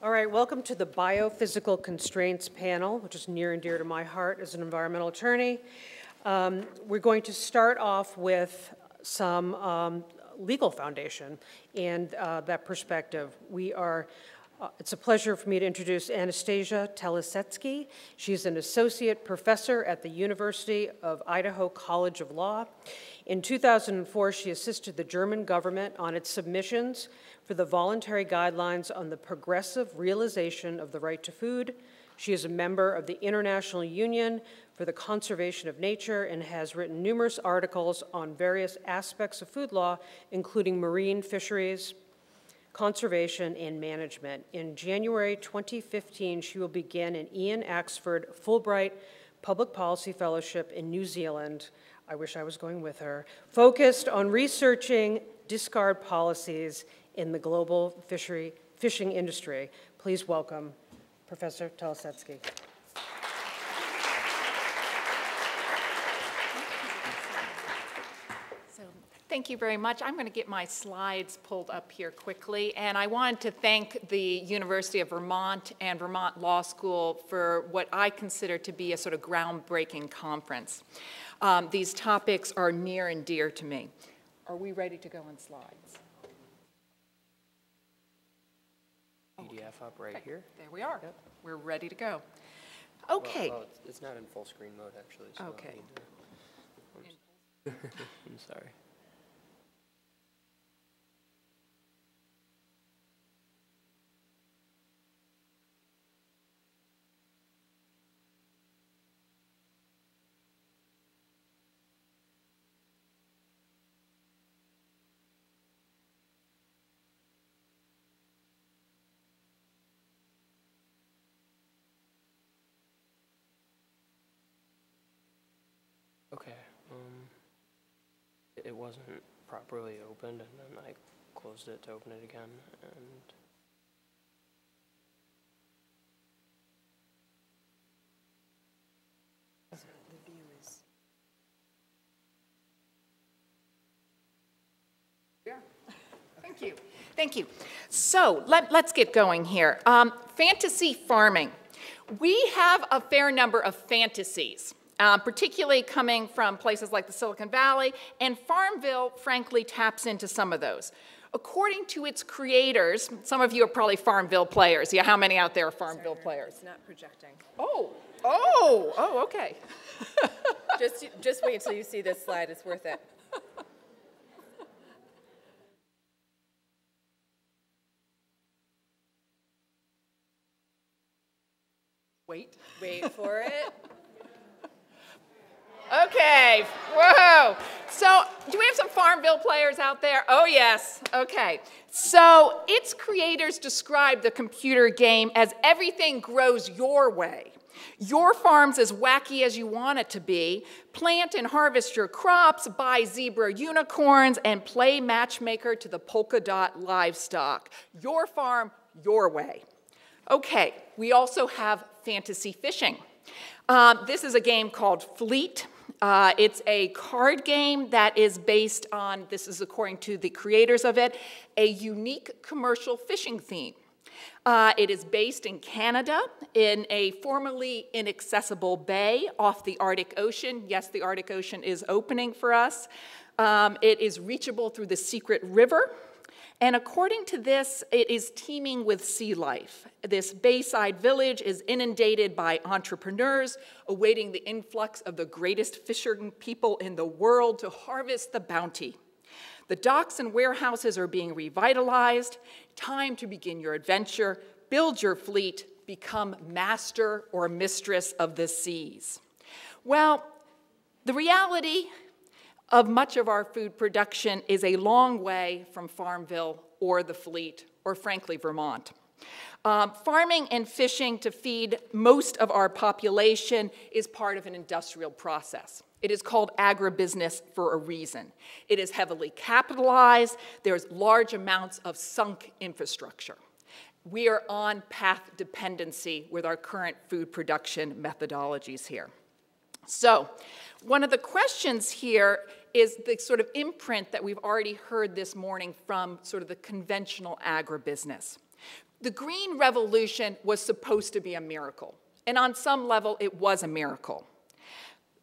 All right, welcome to the Biophysical Constraints Panel, which is near and dear to my heart as an environmental attorney. Um, we're going to start off with some um, legal foundation and uh, that perspective. We are uh, it's a pleasure for me to introduce Anastasia Telesetsky. She's an associate professor at the University of Idaho College of Law. In 2004, she assisted the German government on its submissions for the voluntary guidelines on the progressive realization of the right to food. She is a member of the International Union for the Conservation of Nature and has written numerous articles on various aspects of food law, including marine fisheries, conservation, and management. In January 2015, she will begin an Ian Axford Fulbright Public Policy Fellowship in New Zealand. I wish I was going with her, focused on researching discard policies in the global fishery, fishing industry. Please welcome Professor Telesetsky. Thank you very much. I'm going to get my slides pulled up here quickly. And I wanted to thank the University of Vermont and Vermont Law School for what I consider to be a sort of groundbreaking conference. Um, these topics are near and dear to me. Are we ready to go on slides? PDF up right here. There we are. Yep. We're ready to go. Okay. Well, it's- it's not in full screen mode, actually. so Okay. I'm sorry. Okay, um, it- wasn't properly opened and then I closed it to open it again and. Thank you. Thank you. So let, us get going here. Um, fantasy farming. We have a fair number of fantasies, uh, particularly coming from places like the Silicon Valley, and Farmville, frankly, taps into some of those. According to its creators, some of you are probably Farmville players. Yeah, how many out there are Farmville players? It's not projecting. Oh, oh, oh, okay. Just, just wait until you see this slide. It's worth it. Wait. Wait for it. Okay, whoa. So, do we have some Farmville players out there? Oh, yes. Okay. So, its creators describe the computer game as everything grows your way. Your farm's as wacky as you want it to be. Plant and harvest your crops, buy zebra unicorns, and play matchmaker to the polka dot livestock. Your farm, your way. Okay, we also have fantasy fishing. Um, this is a game called Fleet. Uh, it's a card game that is based on, this is according to the creators of it, a unique commercial fishing theme. Uh, it is based in Canada in a formerly inaccessible bay off the Arctic Ocean. Yes, the Arctic Ocean is opening for us. Um, it is reachable through the Secret River. And according to this, it is teeming with sea life. This bayside village is inundated by entrepreneurs awaiting the influx of the greatest fishing people in the world to harvest the bounty. The docks and warehouses are being revitalized. Time to begin your adventure, build your fleet, become master or mistress of the seas. Well, the reality of much of our food production is a long way from Farmville or the fleet, or frankly, Vermont. Um, farming and fishing to feed most of our population is part of an industrial process. It is called agribusiness for a reason. It is heavily capitalized, there's large amounts of sunk infrastructure. We are on path dependency with our current food production methodologies here. So, one of the questions here is the sort of imprint that we've already heard this morning from sort of the conventional agribusiness. The Green Revolution was supposed to be a miracle, and on some level, it was a miracle.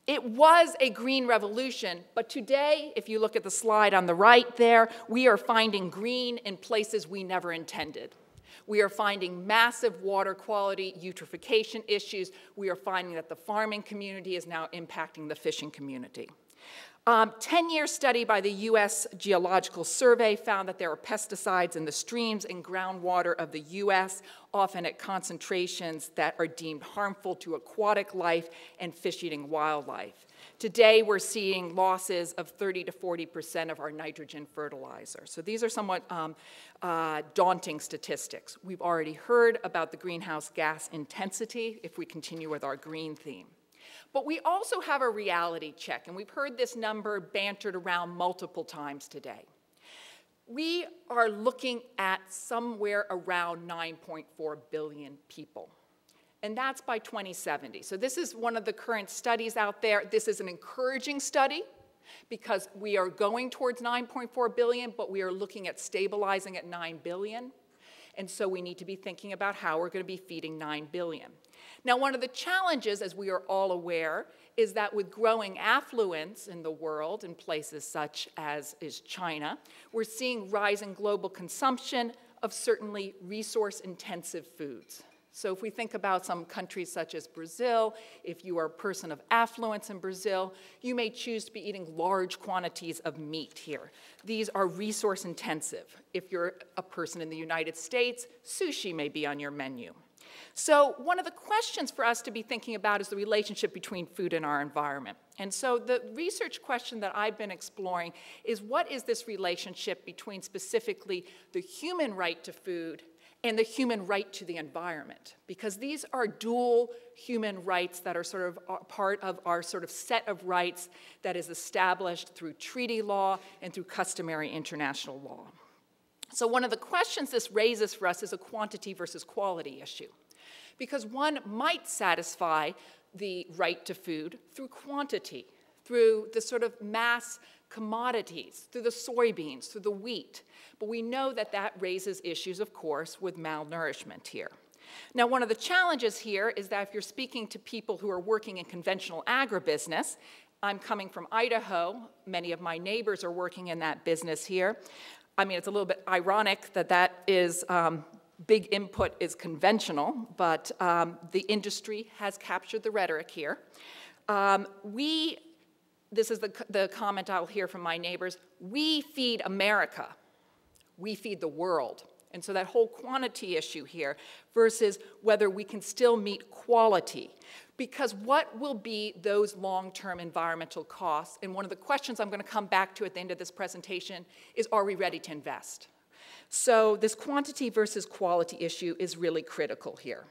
It was a green revolution, but today, if you look at the slide on the right there, we are finding green in places we never intended. We are finding massive water quality eutrophication issues. We are finding that the farming community is now impacting the fishing community. 10-year um, study by the U.S. Geological Survey found that there are pesticides in the streams and groundwater of the U.S., often at concentrations that are deemed harmful to aquatic life and fish-eating wildlife. Today, we're seeing losses of 30 to 40 percent of our nitrogen fertilizer. So these are somewhat um, uh, daunting statistics. We've already heard about the greenhouse gas intensity if we continue with our green theme. But we also have a reality check, and we've heard this number bantered around multiple times today. We are looking at somewhere around 9.4 billion people, and that's by 2070. So this is one of the current studies out there. This is an encouraging study because we are going towards 9.4 billion, but we are looking at stabilizing at 9 billion. And so we need to be thinking about how we're going to be feeding 9 billion. Now, one of the challenges, as we are all aware, is that with growing affluence in the world in places such as is China, we're seeing rising global consumption of certainly resource-intensive foods. So if we think about some countries such as Brazil, if you are a person of affluence in Brazil, you may choose to be eating large quantities of meat here. These are resource intensive. If you're a person in the United States, sushi may be on your menu. So one of the questions for us to be thinking about is the relationship between food and our environment. And so the research question that I've been exploring is what is this relationship between specifically the human right to food and the human right to the environment, because these are dual human rights that are sort of part of our sort of set of rights that is established through treaty law and through customary international law. So one of the questions this raises for us is a quantity versus quality issue because one might satisfy the right to food through quantity, through the sort of mass commodities, through the soybeans, through the wheat. But we know that that raises issues, of course, with malnourishment here. Now, one of the challenges here is that if you're speaking to people who are working in conventional agribusiness, I'm coming from Idaho, many of my neighbors are working in that business here. I mean, it's a little bit ironic that that is um, big input is conventional, but um, the industry has captured the rhetoric here. Um, we, this is the, the comment I'll hear from my neighbors, we feed America, we feed the world. And so that whole quantity issue here versus whether we can still meet quality. Because what will be those long-term environmental costs? And one of the questions I'm going to come back to at the end of this presentation is, are we ready to invest? So this quantity versus quality issue is really critical here.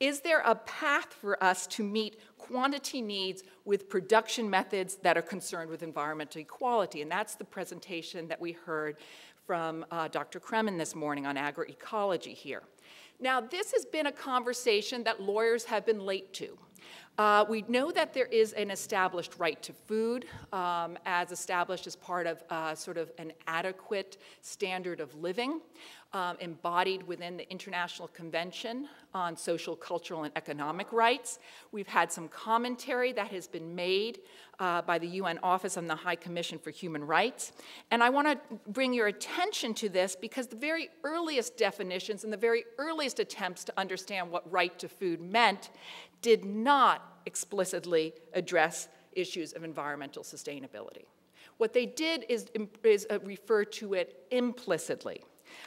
Is there a path for us to meet quantity needs with production methods that are concerned with environmental equality? And that's the presentation that we heard from uh, Dr. Kremen this morning on agroecology here. Now, this has been a conversation that lawyers have been late to. Uh, we know that there is an established right to food, um, as established as part of uh, sort of an adequate standard of living, um, embodied within the International Convention on Social, Cultural, and Economic Rights. We've had some commentary that has been made uh, by the UN Office on the High Commission for Human Rights. And I want to bring your attention to this because the very earliest definitions and the very earliest attempts to understand what right to food meant did not explicitly address issues of environmental sustainability. What they did is, is uh, refer to it implicitly.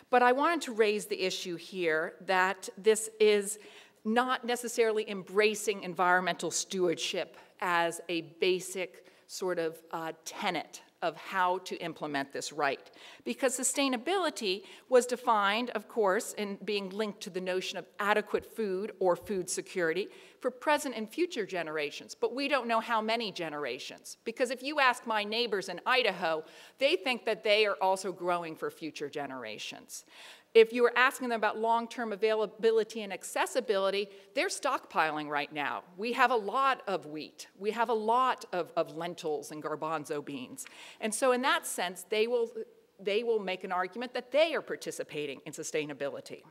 But I wanted to raise the issue here that this is not necessarily embracing environmental stewardship as a basic sort of uh, tenet of how to implement this right. Because sustainability was defined, of course, in being linked to the notion of adequate food or food security for present and future generations. But we don't know how many generations. Because if you ask my neighbors in Idaho, they think that they are also growing for future generations. If you were asking them about long-term availability and accessibility, they're stockpiling right now. We have a lot of wheat. We have a lot of, of lentils and garbanzo beans. And so in that sense, they will, they will make an argument that they are participating in sustainability.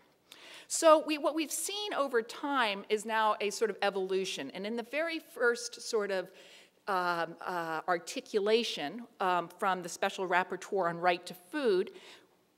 So we, what we've seen over time is now a sort of evolution. And in the very first sort of um, uh, articulation um, from the Special Rapporteur on Right to Food,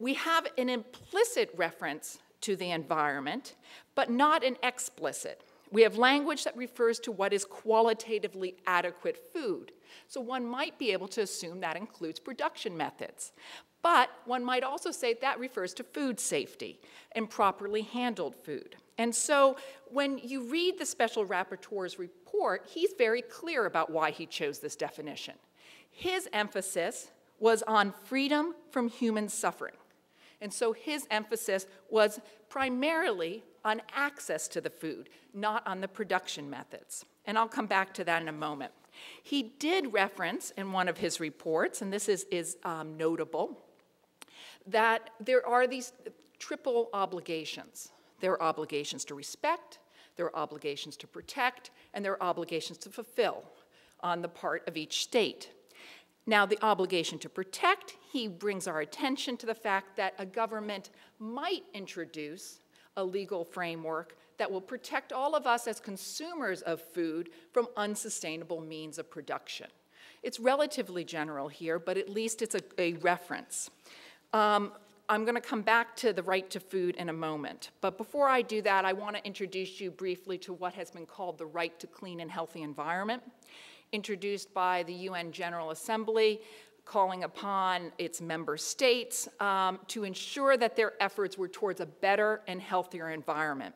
we have an implicit reference to the environment, but not an explicit. We have language that refers to what is qualitatively adequate food. So one might be able to assume that includes production methods. But one might also say that refers to food safety and properly handled food. And so when you read the Special Rapporteur's report, he's very clear about why he chose this definition. His emphasis was on freedom from human suffering. And so his emphasis was primarily on access to the food, not on the production methods. And I'll come back to that in a moment. He did reference in one of his reports, and this is, is um, notable, that there are these triple obligations. There are obligations to respect, there are obligations to protect, and there are obligations to fulfill on the part of each state. Now, the obligation to protect, he brings our attention to the fact that a government might introduce a legal framework that will protect all of us as consumers of food from unsustainable means of production. It's relatively general here, but at least it's a, a reference. Um, I'm going to come back to the right to food in a moment. But before I do that, I want to introduce you briefly to what has been called the right to clean and healthy environment, introduced by the UN General Assembly, calling upon its member states um, to ensure that their efforts were towards a better and healthier environment.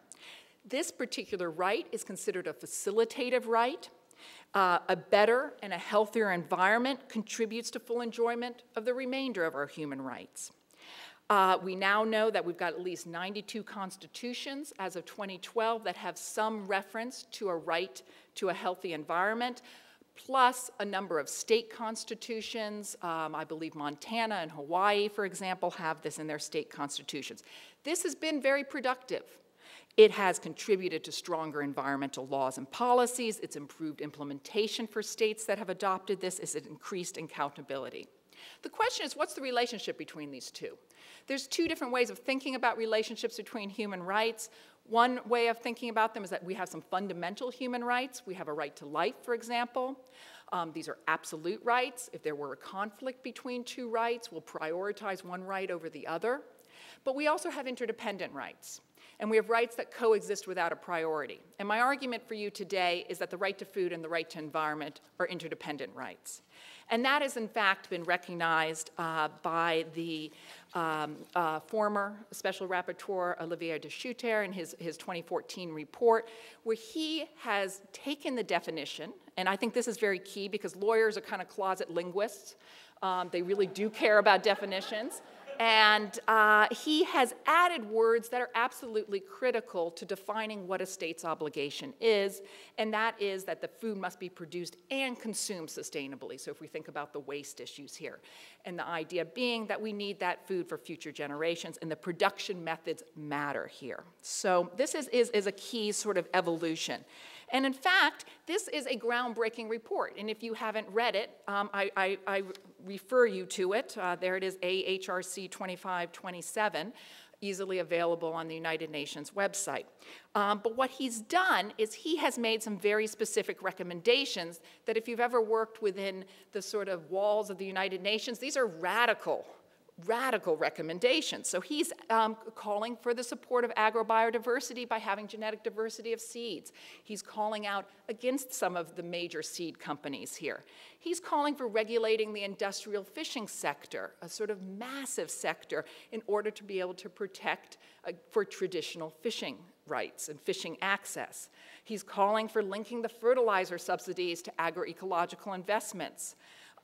This particular right is considered a facilitative right. Uh, a better and a healthier environment contributes to full enjoyment of the remainder of our human rights. Uh, we now know that we've got at least 92 constitutions as of 2012 that have some reference to a right to a healthy environment, plus a number of state constitutions. Um, I believe Montana and Hawaii, for example, have this in their state constitutions. This has been very productive. It has contributed to stronger environmental laws and policies. It's improved implementation for states that have adopted this. It's increased accountability. The question is, what's the relationship between these two? There's two different ways of thinking about relationships between human rights. One way of thinking about them is that we have some fundamental human rights. We have a right to life, for example. Um, these are absolute rights. If there were a conflict between two rights, we'll prioritize one right over the other. But we also have interdependent rights and we have rights that coexist without a priority. And my argument for you today is that the right to food and the right to environment are interdependent rights. And that has, in fact, been recognized uh, by the um, uh, former Special Rapporteur Olivier de Schutter in his, his 2014 report, where he has taken the definition, and I think this is very key because lawyers are kind of closet linguists. Um, they really do care about definitions. And uh, he has added words that are absolutely critical to defining what a state's obligation is, and that is that the food must be produced and consumed sustainably. So if we think about the waste issues here, and the idea being that we need that food for future generations, and the production methods matter here. So this is, is, is a key sort of evolution. And in fact, this is a groundbreaking report. And if you haven't read it, um, I, I, I, refer you to it. Uh, there it is, AHRC 2527 easily available on the United Nations website. Um, but what he's done is he has made some very specific recommendations that if you've ever worked within the sort of walls of the United Nations, these are radical radical recommendations. So he's um, calling for the support of agrobiodiversity by having genetic diversity of seeds. He's calling out against some of the major seed companies here. He's calling for regulating the industrial fishing sector, a sort of massive sector, in order to be able to protect uh, for traditional fishing rights and fishing access. He's calling for linking the fertilizer subsidies to agroecological investments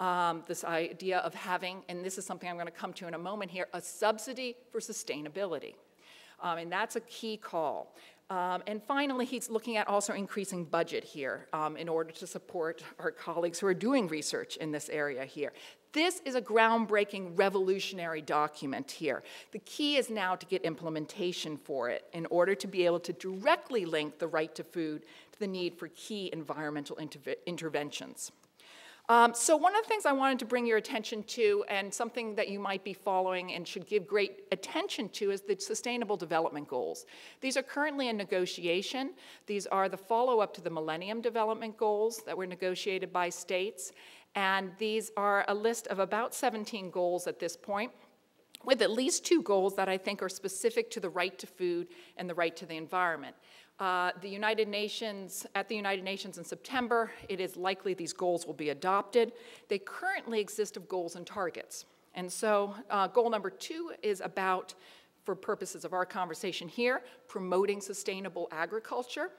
um, this idea of having, and this is something I'm going to come to in a moment here, a subsidy for sustainability. Um, and that's a key call. Um, and finally, he's looking at also increasing budget here um, in order to support our colleagues who are doing research in this area here. This is a groundbreaking, revolutionary document here. The key is now to get implementation for it in order to be able to directly link the right to food to the need for key environmental interve interventions. Um, so one of the things I wanted to bring your attention to, and something that you might be following and should give great attention to, is the Sustainable Development Goals. These are currently in negotiation. These are the follow-up to the Millennium Development Goals that were negotiated by states. And these are a list of about 17 goals at this point with at least two goals that I think are specific to the right to food and the right to the environment. Uh, the United Nations, at the United Nations in September, it is likely these goals will be adopted. They currently exist of goals and targets. And so uh, goal number two is about, for purposes of our conversation here, promoting sustainable agriculture.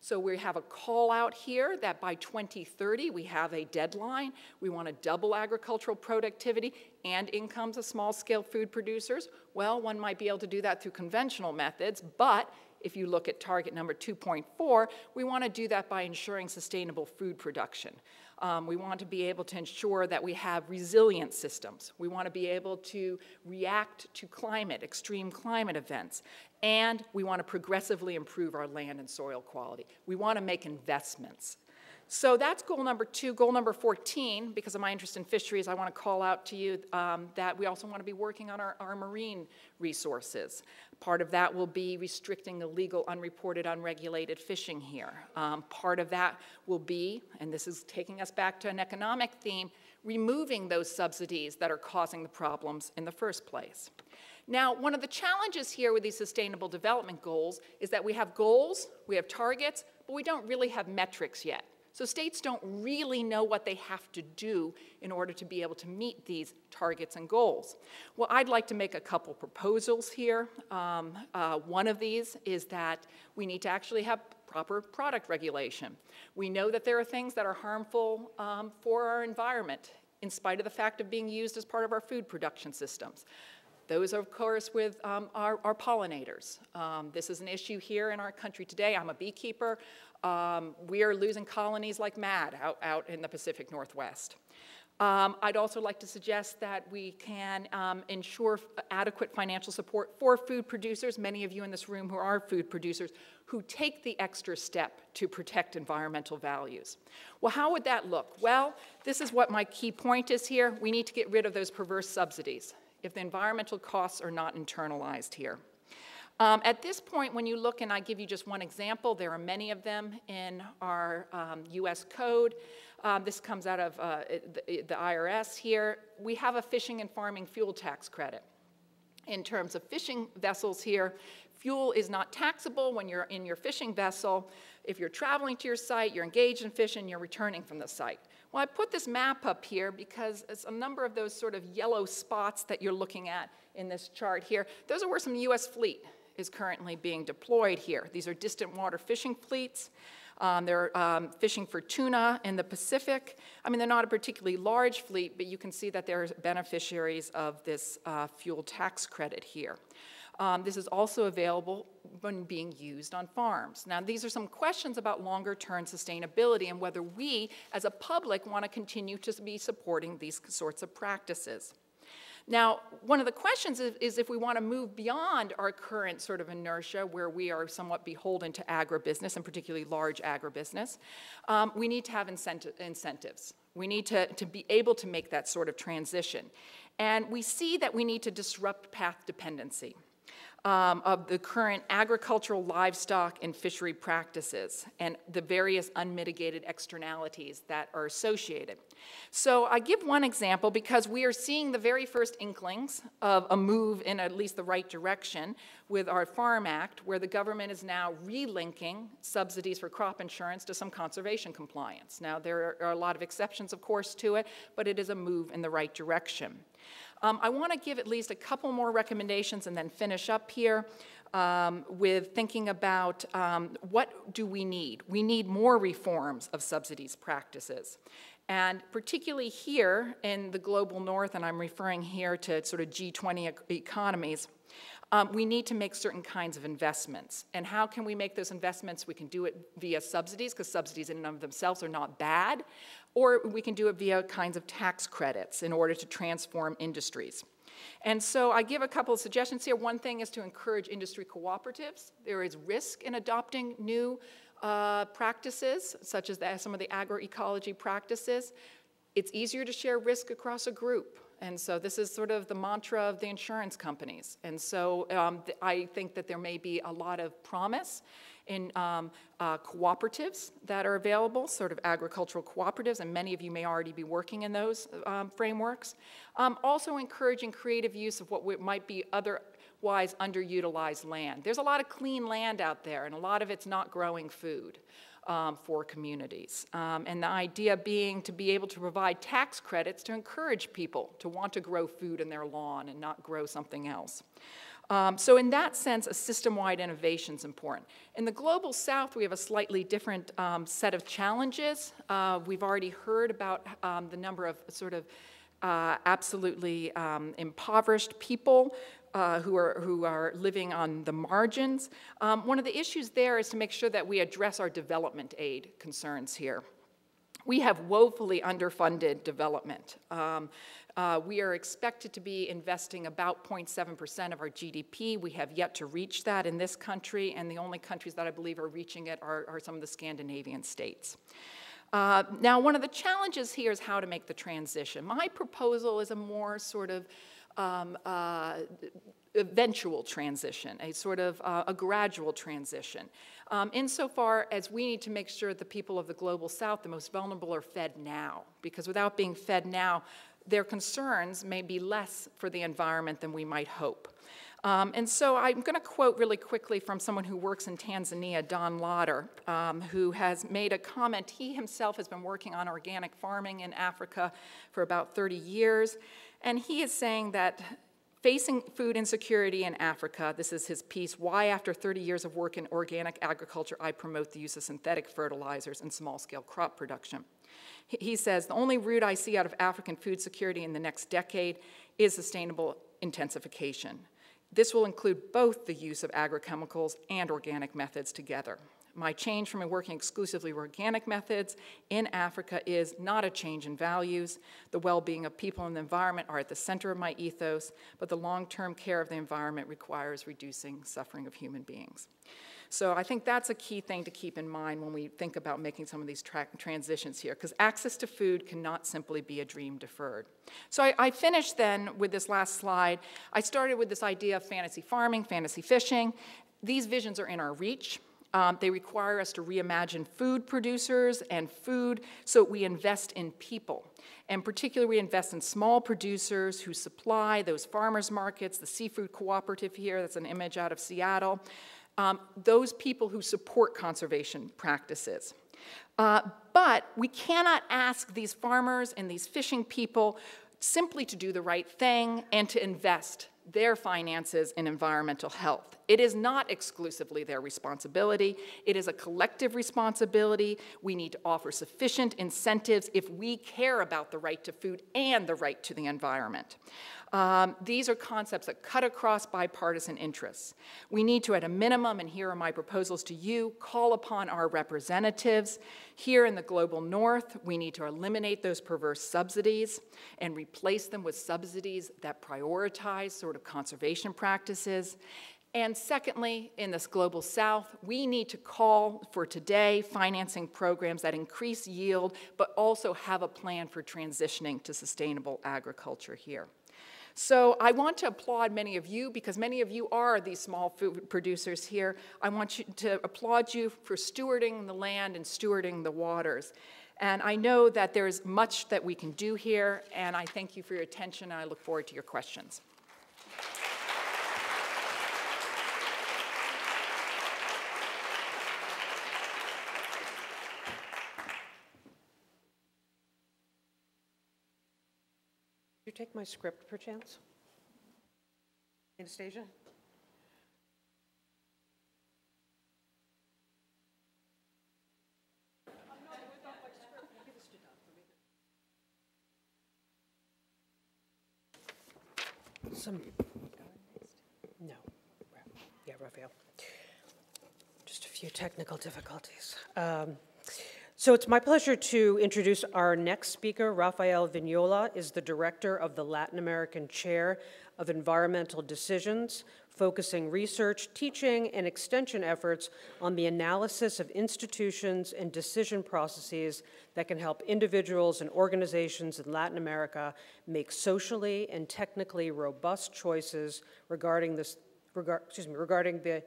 So we have a call out here that by 2030 we have a deadline. We want to double agricultural productivity and incomes of small scale food producers. Well, one might be able to do that through conventional methods, but if you look at target number 2.4, we want to do that by ensuring sustainable food production. Um, we want to be able to ensure that we have resilient systems. We want to be able to react to climate, extreme climate events. And we want to progressively improve our land and soil quality. We want to make investments. So that's goal number two. Goal number 14, because of my interest in fisheries, I want to call out to you um, that we also want to be working on our, our marine resources. Part of that will be restricting the illegal, unreported, unregulated fishing here. Um, part of that will be, and this is taking us back to an economic theme, removing those subsidies that are causing the problems in the first place. Now, one of the challenges here with these sustainable development goals is that we have goals, we have targets, but we don't really have metrics yet. So states don't really know what they have to do in order to be able to meet these targets and goals. Well, I'd like to make a couple proposals here. Um, uh, one of these is that we need to actually have proper product regulation. We know that there are things that are harmful um, for our environment in spite of the fact of being used as part of our food production systems. Those, of course, with um, our, our, pollinators. Um, this is an issue here in our country today. I'm a beekeeper. Um, we are losing colonies like mad out, out in the Pacific Northwest. Um, I'd also like to suggest that we can um, ensure adequate financial support for food producers, many of you in this room who are food producers, who take the extra step to protect environmental values. Well, how would that look? Well, this is what my key point is here. We need to get rid of those perverse subsidies if the environmental costs are not internalized here. Um, at this point, when you look, and I give you just one example, there are many of them in our um, US code. Um, this comes out of uh, the, the IRS here. We have a fishing and farming fuel tax credit. In terms of fishing vessels here, fuel is not taxable when you're in your fishing vessel. If you're traveling to your site, you're engaged in fishing, you're returning from the site. Well, I put this map up here because it's a number of those sort of yellow spots that you're looking at in this chart here. Those are where some U.S. fleet is currently being deployed here. These are distant water fishing fleets. Um, they're um, fishing for tuna in the Pacific. I mean, they're not a particularly large fleet, but you can see that they're beneficiaries of this uh, fuel tax credit here. Um, this is also available when being used on farms. Now, these are some questions about longer term sustainability and whether we, as a public, want to continue to be supporting these sorts of practices. Now, one of the questions is, is, if we want to move beyond our current sort of inertia where we are somewhat beholden to agribusiness, and particularly large agribusiness, um, we need to have incenti incentives. We need to, to be able to make that sort of transition. And we see that we need to disrupt path dependency um, of the current agricultural, livestock, and fishery practices and the various unmitigated externalities that are associated. So I give one example because we are seeing the very first inklings of a move in at least the right direction with our Farm Act, where the government is now relinking subsidies for crop insurance to some conservation compliance. Now, there are a lot of exceptions, of course, to it, but it is a move in the right direction. Um, I want to give at least a couple more recommendations and then finish up here um, with thinking about um, what do we need? We need more reforms of subsidies practices. And particularly here in the global north, and I'm referring here to sort of G20 economies, um, we need to make certain kinds of investments. And how can we make those investments? We can do it via subsidies, because subsidies in and of themselves are not bad, or we can do it via kinds of tax credits in order to transform industries. And so I give a couple of suggestions here. One thing is to encourage industry cooperatives. There is risk in adopting new uh, practices, such as the, some of the agroecology practices It's easier to share risk across a group. And so this is sort of the mantra of the insurance companies. And so um, th- I think that there may be a lot of promise in um, uh, cooperatives that are available, sort of agricultural cooperatives, and many of you may already be working in those um, frameworks. Um, also encouraging creative use of what might be otherwise underutilized land. There's a lot of clean land out there, and a lot of it's not growing food um, for communities. Um, and the idea being to be able to provide tax credits to encourage people to want to grow food in their lawn and not grow something else. Um, so in that sense, a system-wide innovation is important. In the global south, we have a slightly different um, set of challenges. Uh, we've already heard about um, the number of sort of uh, absolutely um, impoverished people uh, who, are, who are living on the margins. Um, one of the issues there is to make sure that we address our development aid concerns here. We have woefully underfunded development. Um, uh, we are expected to be investing about 0.7% of our GDP. We have yet to reach that in this country, and the only countries that I believe are reaching it are, are some of the Scandinavian states. Uh, now, one of the challenges here is how to make the transition. My proposal is a more sort of um, uh, eventual transition, a sort of uh, a gradual transition. Um, insofar as we need to make sure the people of the global south, the most vulnerable, are fed now, because without being fed now, their concerns may be less for the environment than we might hope. Um, and so I'm going to quote really quickly from someone who works in Tanzania, Don Lotter, um, who has made a comment. He himself has been working on organic farming in Africa for about 30 years. And he is saying that facing food insecurity in Africa, this is his piece, Why After 30 Years of Work in Organic Agriculture I Promote the Use of Synthetic Fertilizers in Small Scale Crop Production. He says, The only route I see out of African food security in the next decade is sustainable intensification. This will include both the use of agrochemicals and organic methods together. My change from working exclusively with organic methods in Africa is not a change in values. The well being of people and the environment are at the center of my ethos, but the long term care of the environment requires reducing suffering of human beings. So I think that's a key thing to keep in mind when we think about making some of these tra- transitions here, because access to food cannot simply be a dream deferred. So I, I finished then with this last slide. I started with this idea of fantasy farming, fantasy fishing. These visions are in our reach. Um, they require us to reimagine food producers and food, so we invest in people. And particularly, we invest in small producers who supply those farmers markets, the seafood cooperative here, that's an image out of Seattle, um, those people who support conservation practices. Uh, but we cannot ask these farmers and these fishing people simply to do the right thing and to invest their finances in environmental health. It is not exclusively their responsibility, it is a collective responsibility. We need to offer sufficient incentives if we care about the right to food and the right to the environment. Um, these are concepts that cut across bipartisan interests. We need to, at a minimum, and here are my proposals to you, call upon our representatives. Here in the global north, we need to eliminate those perverse subsidies and replace them with subsidies that prioritize sort of conservation practices. And secondly, in this global south, we need to call for today financing programs that increase yield, but also have a plan for transitioning to sustainable agriculture here. So I want to applaud many of you because many of you are these small food producers here. I want you to applaud you for stewarding the land and stewarding the waters. And I know that there's much that we can do here, and I thank you for your attention, and I look forward to your questions. Take my script perchance? Anastasia? Some, no, yeah, Raphael. Just a few technical difficulties. Um, so it's my pleasure to introduce our next speaker. Rafael Vignola is the director of the Latin American Chair of Environmental Decisions focusing research, teaching, and extension efforts on the analysis of institutions and decision processes that can help individuals and organizations in Latin America make socially and technically robust choices regarding this, regard, excuse me, regarding the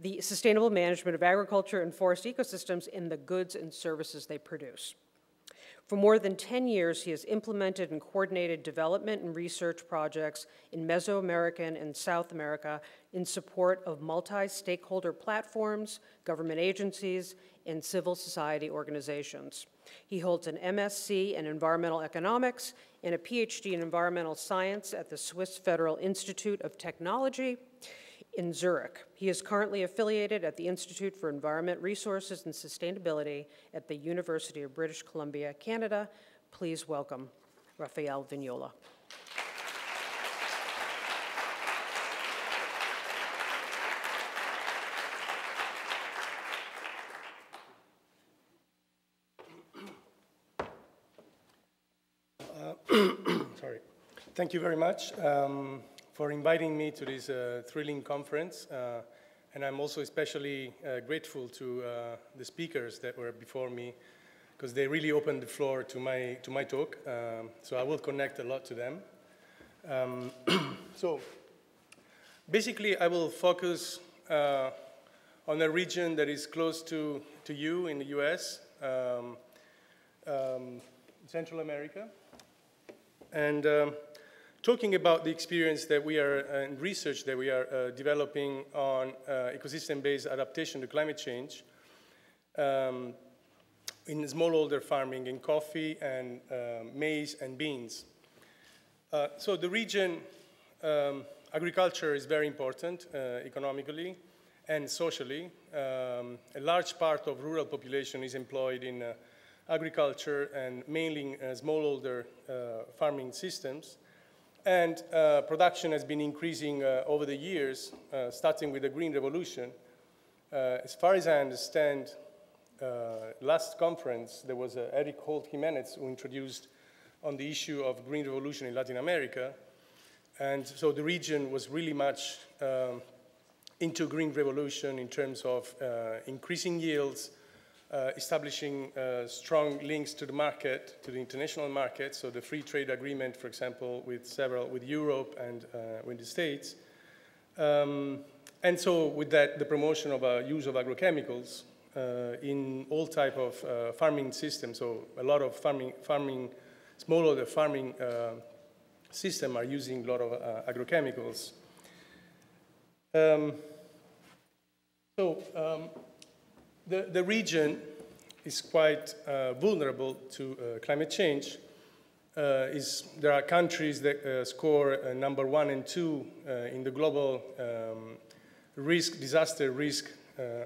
the sustainable management of agriculture and forest ecosystems in the goods and services they produce. For more than 10 years, he has implemented and coordinated development and research projects in Mesoamerican and South America in support of multi-stakeholder platforms, government agencies, and civil society organizations. He holds an MSc in environmental economics and a PhD in environmental science at the Swiss Federal Institute of Technology in Zurich. He is currently affiliated at the Institute for Environment Resources and Sustainability at the University of British Columbia, Canada. Please welcome Rafael Vignola. Uh, sorry. Thank you very much. Um, for inviting me to this uh, thrilling conference. Uh, and I'm also especially uh, grateful to uh, the speakers that were before me because they really opened the floor to my, to my talk. Um, so I will connect a lot to them. Um, so basically, I will focus uh, on a region that is close to, to you in the US, um, um, Central America. And um, talking about the experience that we are, uh, and research that we are uh, developing on uh, ecosystem-based adaptation to climate change um, in smallholder farming in coffee and um, maize and beans. Uh, so the region, um, agriculture is very important uh, economically and socially. Um, a large part of rural population is employed in uh, agriculture and mainly in smallholder farming systems. And uh, production has been increasing uh, over the years, uh, starting with the Green Revolution. Uh, as far as I understand, uh, last conference, there was uh, Eric Holt Giménez who introduced on the issue of Green Revolution in Latin America. And so the region was really much um, into Green Revolution in terms of increasing yields, uh, establishing uh, strong links to the market, to the international market, so the free trade agreement, for example, with several, with Europe and uh, with the States. Um, and so with that, the promotion of uh, use of agrochemicals uh, in all type of uh, farming systems, so a lot of farming, farming smallholder farming system are using a lot of agrochemicals. Um, so um, the, the region is quite uh, vulnerable to uh, climate change. Uh, is, there are countries that uh, score uh, number one and two uh, in the global um, risk, disaster risk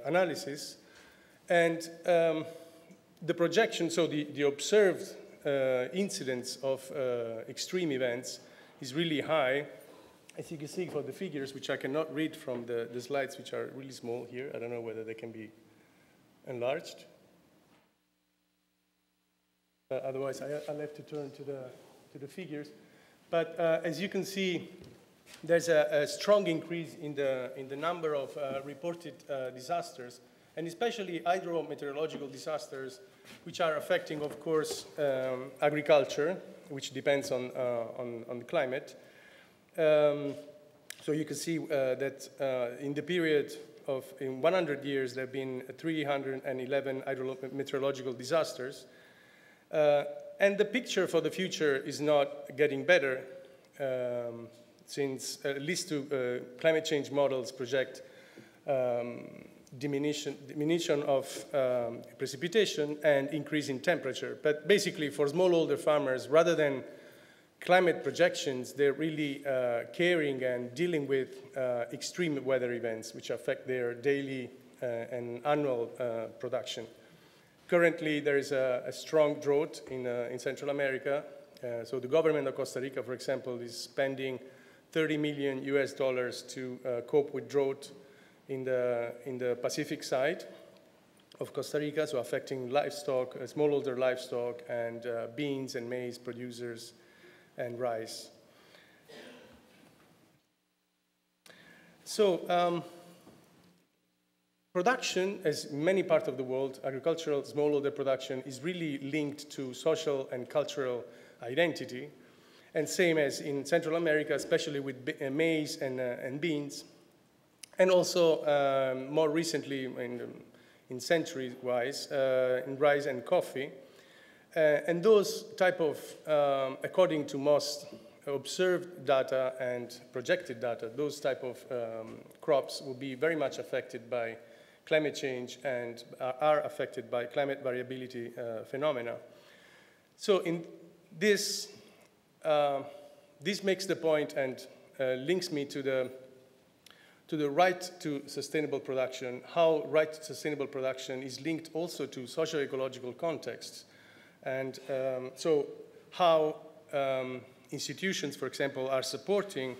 analysis. And um, the projection, so the, the observed incidence of extreme events is really high. As you can see for the figures, which I cannot read from the, the slides, which are really small here. I don't know whether they can be enlarged. Uh, otherwise, I, will have to turn to the, to the figures. But uh, as you can see, there's a, a, strong increase in the, in the number of uh, reported uh, disasters, and especially hydrometeorological disasters, which are affecting, of course, um, agriculture, which depends on, uh, on, on, the climate. Um, so you can see uh, that in the period of, in 100 years, there have been 311 hydrometeorological disasters. Uh, and the picture for the future is not getting better, um, since at least two uh, climate change models project um, diminution, diminution of um, precipitation and increase in temperature. But basically, for smallholder farmers, rather than climate projections, they're really uh, caring and dealing with uh, extreme weather events which affect their daily uh, and annual uh, production. Currently, there is a, a strong drought in, uh, in Central America. Uh, so the government of Costa Rica, for example, is spending 30 million US dollars to cope with drought in the, in the Pacific side of Costa Rica, so affecting livestock, smallholder livestock, and beans and maize producers and rice. so um, production, as many parts of the world, agricultural smallholder production is really linked to social and cultural identity. And same as in Central America, especially with uh, maize and, uh, and beans. And also um, more recently, in, in century-wise, uh, in rice and coffee. Uh, and those type of, um, according to most observed data and projected data, those type of um, crops will be very much affected by climate change and are affected by climate variability uh, phenomena. So in this, uh, this makes the point and uh, links me to the, to the right to sustainable production, how right to sustainable production is linked also to socio-ecological contexts. And um, so how um, institutions, for example, are supporting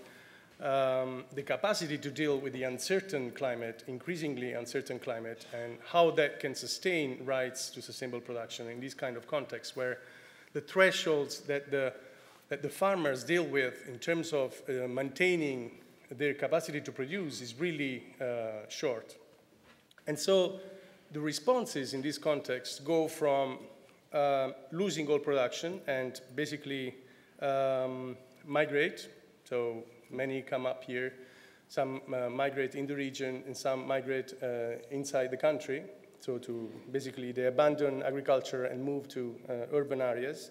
um, the capacity to deal with the uncertain climate, increasingly uncertain climate, and how that can sustain rights to sustainable production in this kind of context where the thresholds that the, that the farmers deal with in terms of uh, maintaining their capacity to produce is really uh, short. And so the responses in this context go from uh, losing all production and basically um, migrate. So many come up here, some uh, migrate in the region, and some migrate uh, inside the country. So to basically they abandon agriculture and move to uh, urban areas,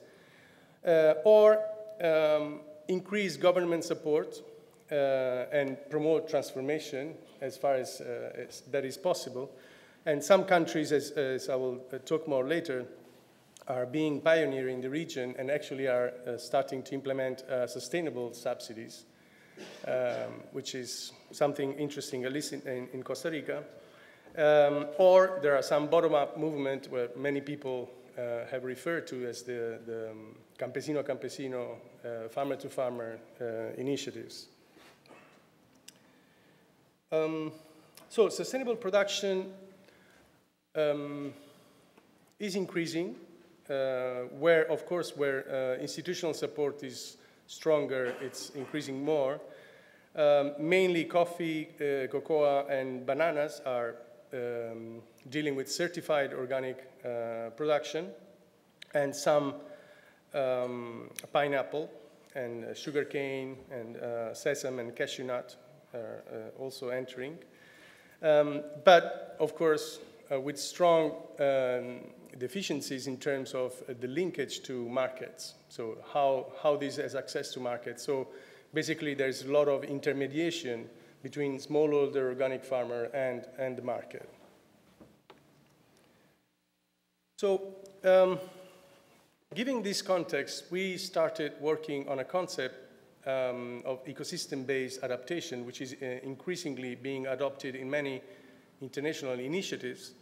uh, or um, increase government support and promote transformation as far as, as, that is possible. And some countries, as, as I will talk more later, are being pioneer in the region and actually are uh, starting to implement uh, sustainable subsidies, um, which is something interesting, at least in, in, Costa Rica. Um, or there are some bottom-up movement where many people uh, have referred to as the, the um, campesino campesino, farmer-to-farmer uh, -farmer, uh, initiatives. Um, so sustainable production um, is increasing where, of course, where uh, institutional support is stronger, it's increasing more. Um, mainly coffee, uh, cocoa, and bananas are um, dealing with certified organic uh, production, and some um, pineapple and uh, sugarcane and uh, sesame and cashew nut are also entering. Um, but, of course, with strong um, deficiencies in terms of uh, the linkage to markets. So how, how this has access to markets. So basically there's a lot of intermediation between smallholder organic farmer and, and the market. So um, given this context, we started working on a concept um, of ecosystem-based adaptation, which is uh, increasingly being adopted in many international initiatives.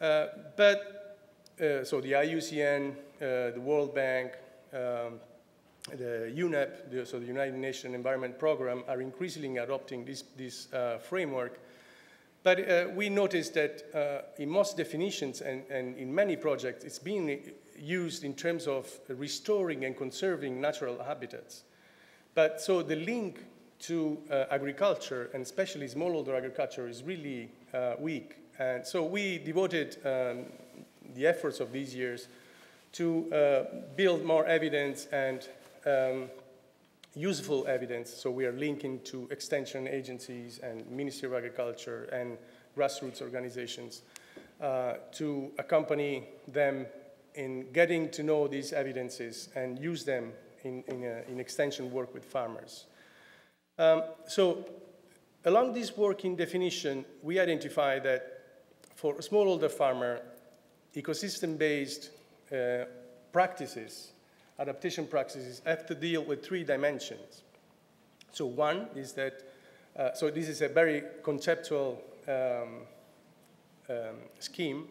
Uh, but uh, so the IUCN, uh, the World Bank, um, the UNEP, the, so the United Nations Environment Program, are increasingly adopting this, this uh, framework. But uh, we noticed that uh, in most definitions and, and, in many projects, it's being used in terms of restoring and conserving natural habitats. But so the link to uh, agriculture, and especially smallholder agriculture, is really weak. And so we devoted um, the efforts of these years to uh, build more evidence and um, useful evidence. So we are linking to extension agencies and Ministry of Agriculture and grassroots organizations uh, to accompany them in getting to know these evidences and use them in, in, a, in extension work with farmers. Um, so along this working definition, we identify that for a smallholder farmer, ecosystem-based uh, practices, adaptation practices, have to deal with three dimensions. So one is that, uh, so this is a very conceptual um, um, scheme.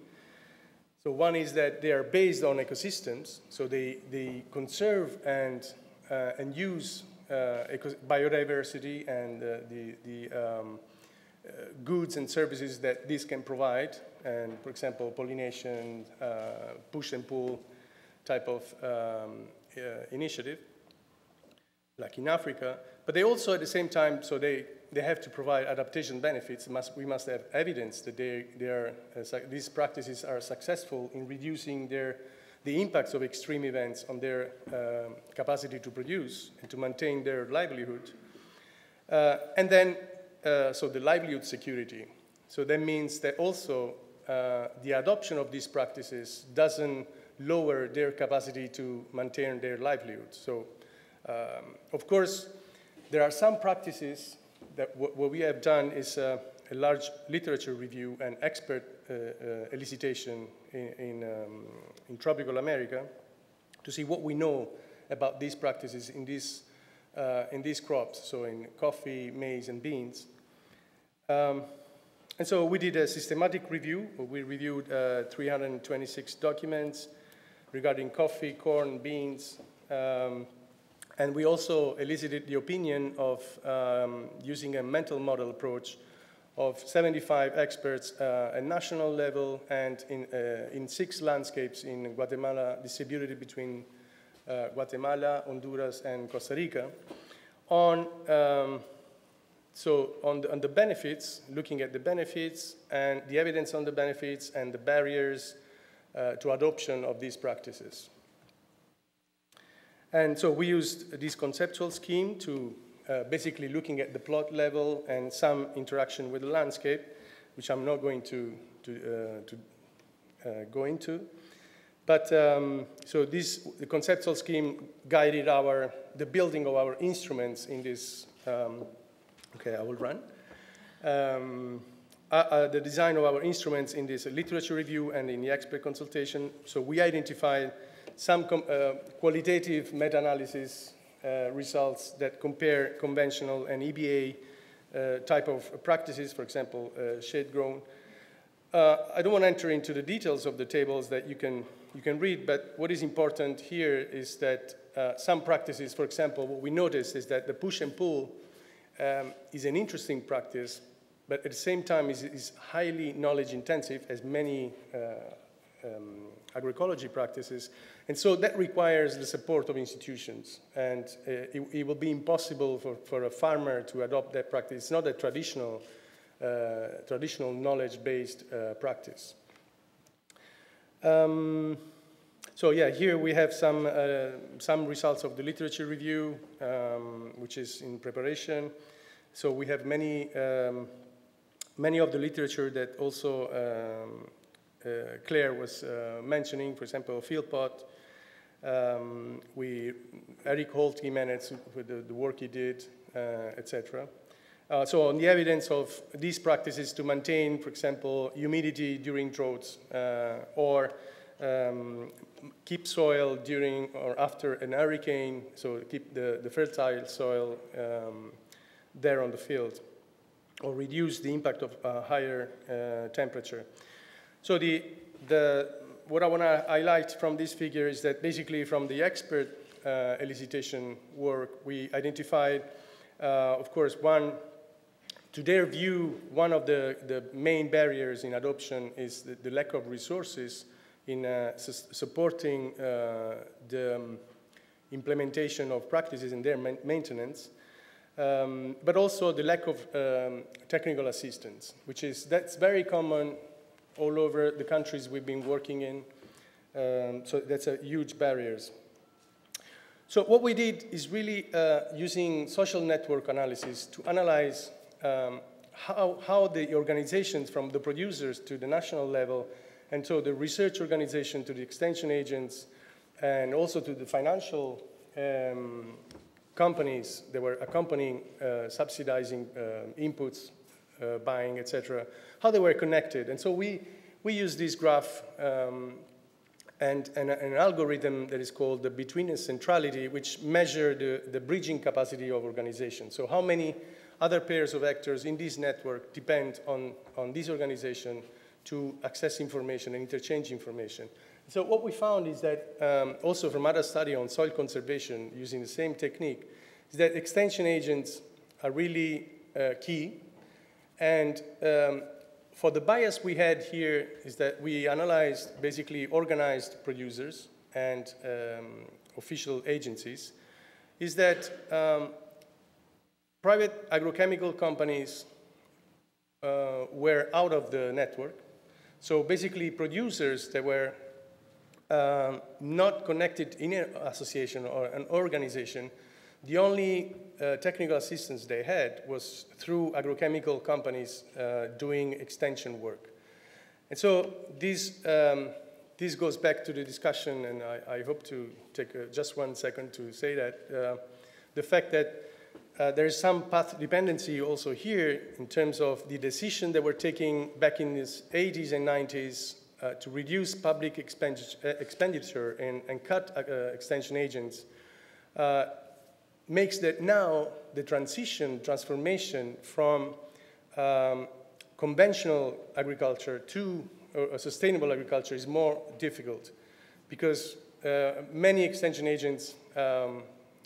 So one is that they are based on ecosystems, so they, they conserve and, uh, and use uh, biodiversity and uh, the, the um, uh, goods and services that this can provide, and for example, pollination, uh, push and pull type of um, uh, initiative, like in Africa. But they also, at the same time, so they they have to provide adaptation benefits, must, we must have evidence that they, they are, uh, these practices are successful in reducing their, the impacts of extreme events on their uh, capacity to produce and to maintain their livelihood. Uh, and then, uh, so the livelihood security. So that means that also uh, the adoption of these practices doesn't lower their capacity to maintain their livelihood. So, um, of course, there are some practices that what we have done is uh, a large literature review and expert uh, uh, elicitation in, in, um, in, tropical America to see what we know about these practices in these, in these crops, so in coffee, maize, and beans. Um, and so we did a systematic review. We reviewed uh, 326 documents regarding coffee, corn, beans, um, and we also elicited the opinion of um, using a mental model approach of 75 experts uh, at national level and in, uh, in six landscapes in Guatemala, distributed between uh, Guatemala, Honduras, and Costa Rica, on, um, so on the, on the benefits, looking at the benefits and the evidence on the benefits and the barriers uh, to adoption of these practices. And so we used this conceptual scheme to uh, basically looking at the plot level and some interaction with the landscape, which I'm not going to, to, uh, to uh, go into. But um, so this, the conceptual scheme guided our, the building of our instruments in this, um, okay, I will run. Um, uh, uh, the design of our instruments in this literature review and in the expert consultation. So we identified some uh, qualitative meta-analysis uh, results that compare conventional and EBA uh, type of practices, for example, uh, shade grown. I don't want to enter into the details of the tables that you can, you can read, but what is important here is that some practices, for example, what we notice is that the push and pull um, is an interesting practice, but at the same time is, is highly knowledge intensive, as many um, agroecology practices. And so that requires the support of institutions. And uh, it, it, will be impossible for, for a farmer to adopt that practice. It's not a traditional, uh, traditional knowledge-based uh, practice. Um, so yeah, here we have some, uh, some results of the literature review, um, which is in preparation. So we have many, um, many of the literature that also um, uh, Claire was uh, mentioning, for example, Philpott. Um, we, Eric Holt Giménez, the, the work he did, uh, etc. Uh, so on the evidence of these practices to maintain, for example, humidity during droughts uh, or um, keep soil during or after an hurricane, so keep the, the fertile soil um, there on the field or reduce the impact of uh, higher temperature. So the, the, what I want to highlight from this figure is that basically from the expert uh, elicitation work, we identified, uh, of course, one, to their view, one of the, the main barriers in adoption is the, the lack of resources in uh, su supporting uh, the um, implementation of practices and their ma maintenance. Um, but also the lack of um, technical assistance, which is, that's very common all over the countries we've been working in. Um, so that's a huge barriers. So what we did is really uh, using social network analysis to analyze um, how, how the organizations from the producers to the national level and so the research organization to the extension agents and also to the financial um, companies that were accompanying uh, subsidizing uh, inputs uh, buying, etc., how they were connected. And so we, we use this graph um, and, and, an algorithm that is called the betweenness centrality, which measure the, the bridging capacity of organizations. So how many other pairs of actors in this network depend on, on this organization to access information and interchange information. So what we found is that um, also from other study on soil conservation using the same technique, is that extension agents are really uh, key and um, for the bias we had here is that we analyzed basically organized producers and um, official agencies, is that um, private agrochemical companies uh, were out of the network. So basically, producers that were um, not connected in an association or an organization, the only uh, technical assistance they had was through agrochemical companies uh, doing extension work. And so this, um, this goes back to the discussion, and I, I hope to take uh, just one second to say that uh, the fact that uh, there is some path dependency also here in terms of the decision that we're taking back in the 80s and 90s uh, to reduce public uh, expenditure and, and cut uh, extension agents uh, makes that now the transition, transformation from um, conventional agriculture to uh, sustainable agriculture is more difficult because many extension agents um,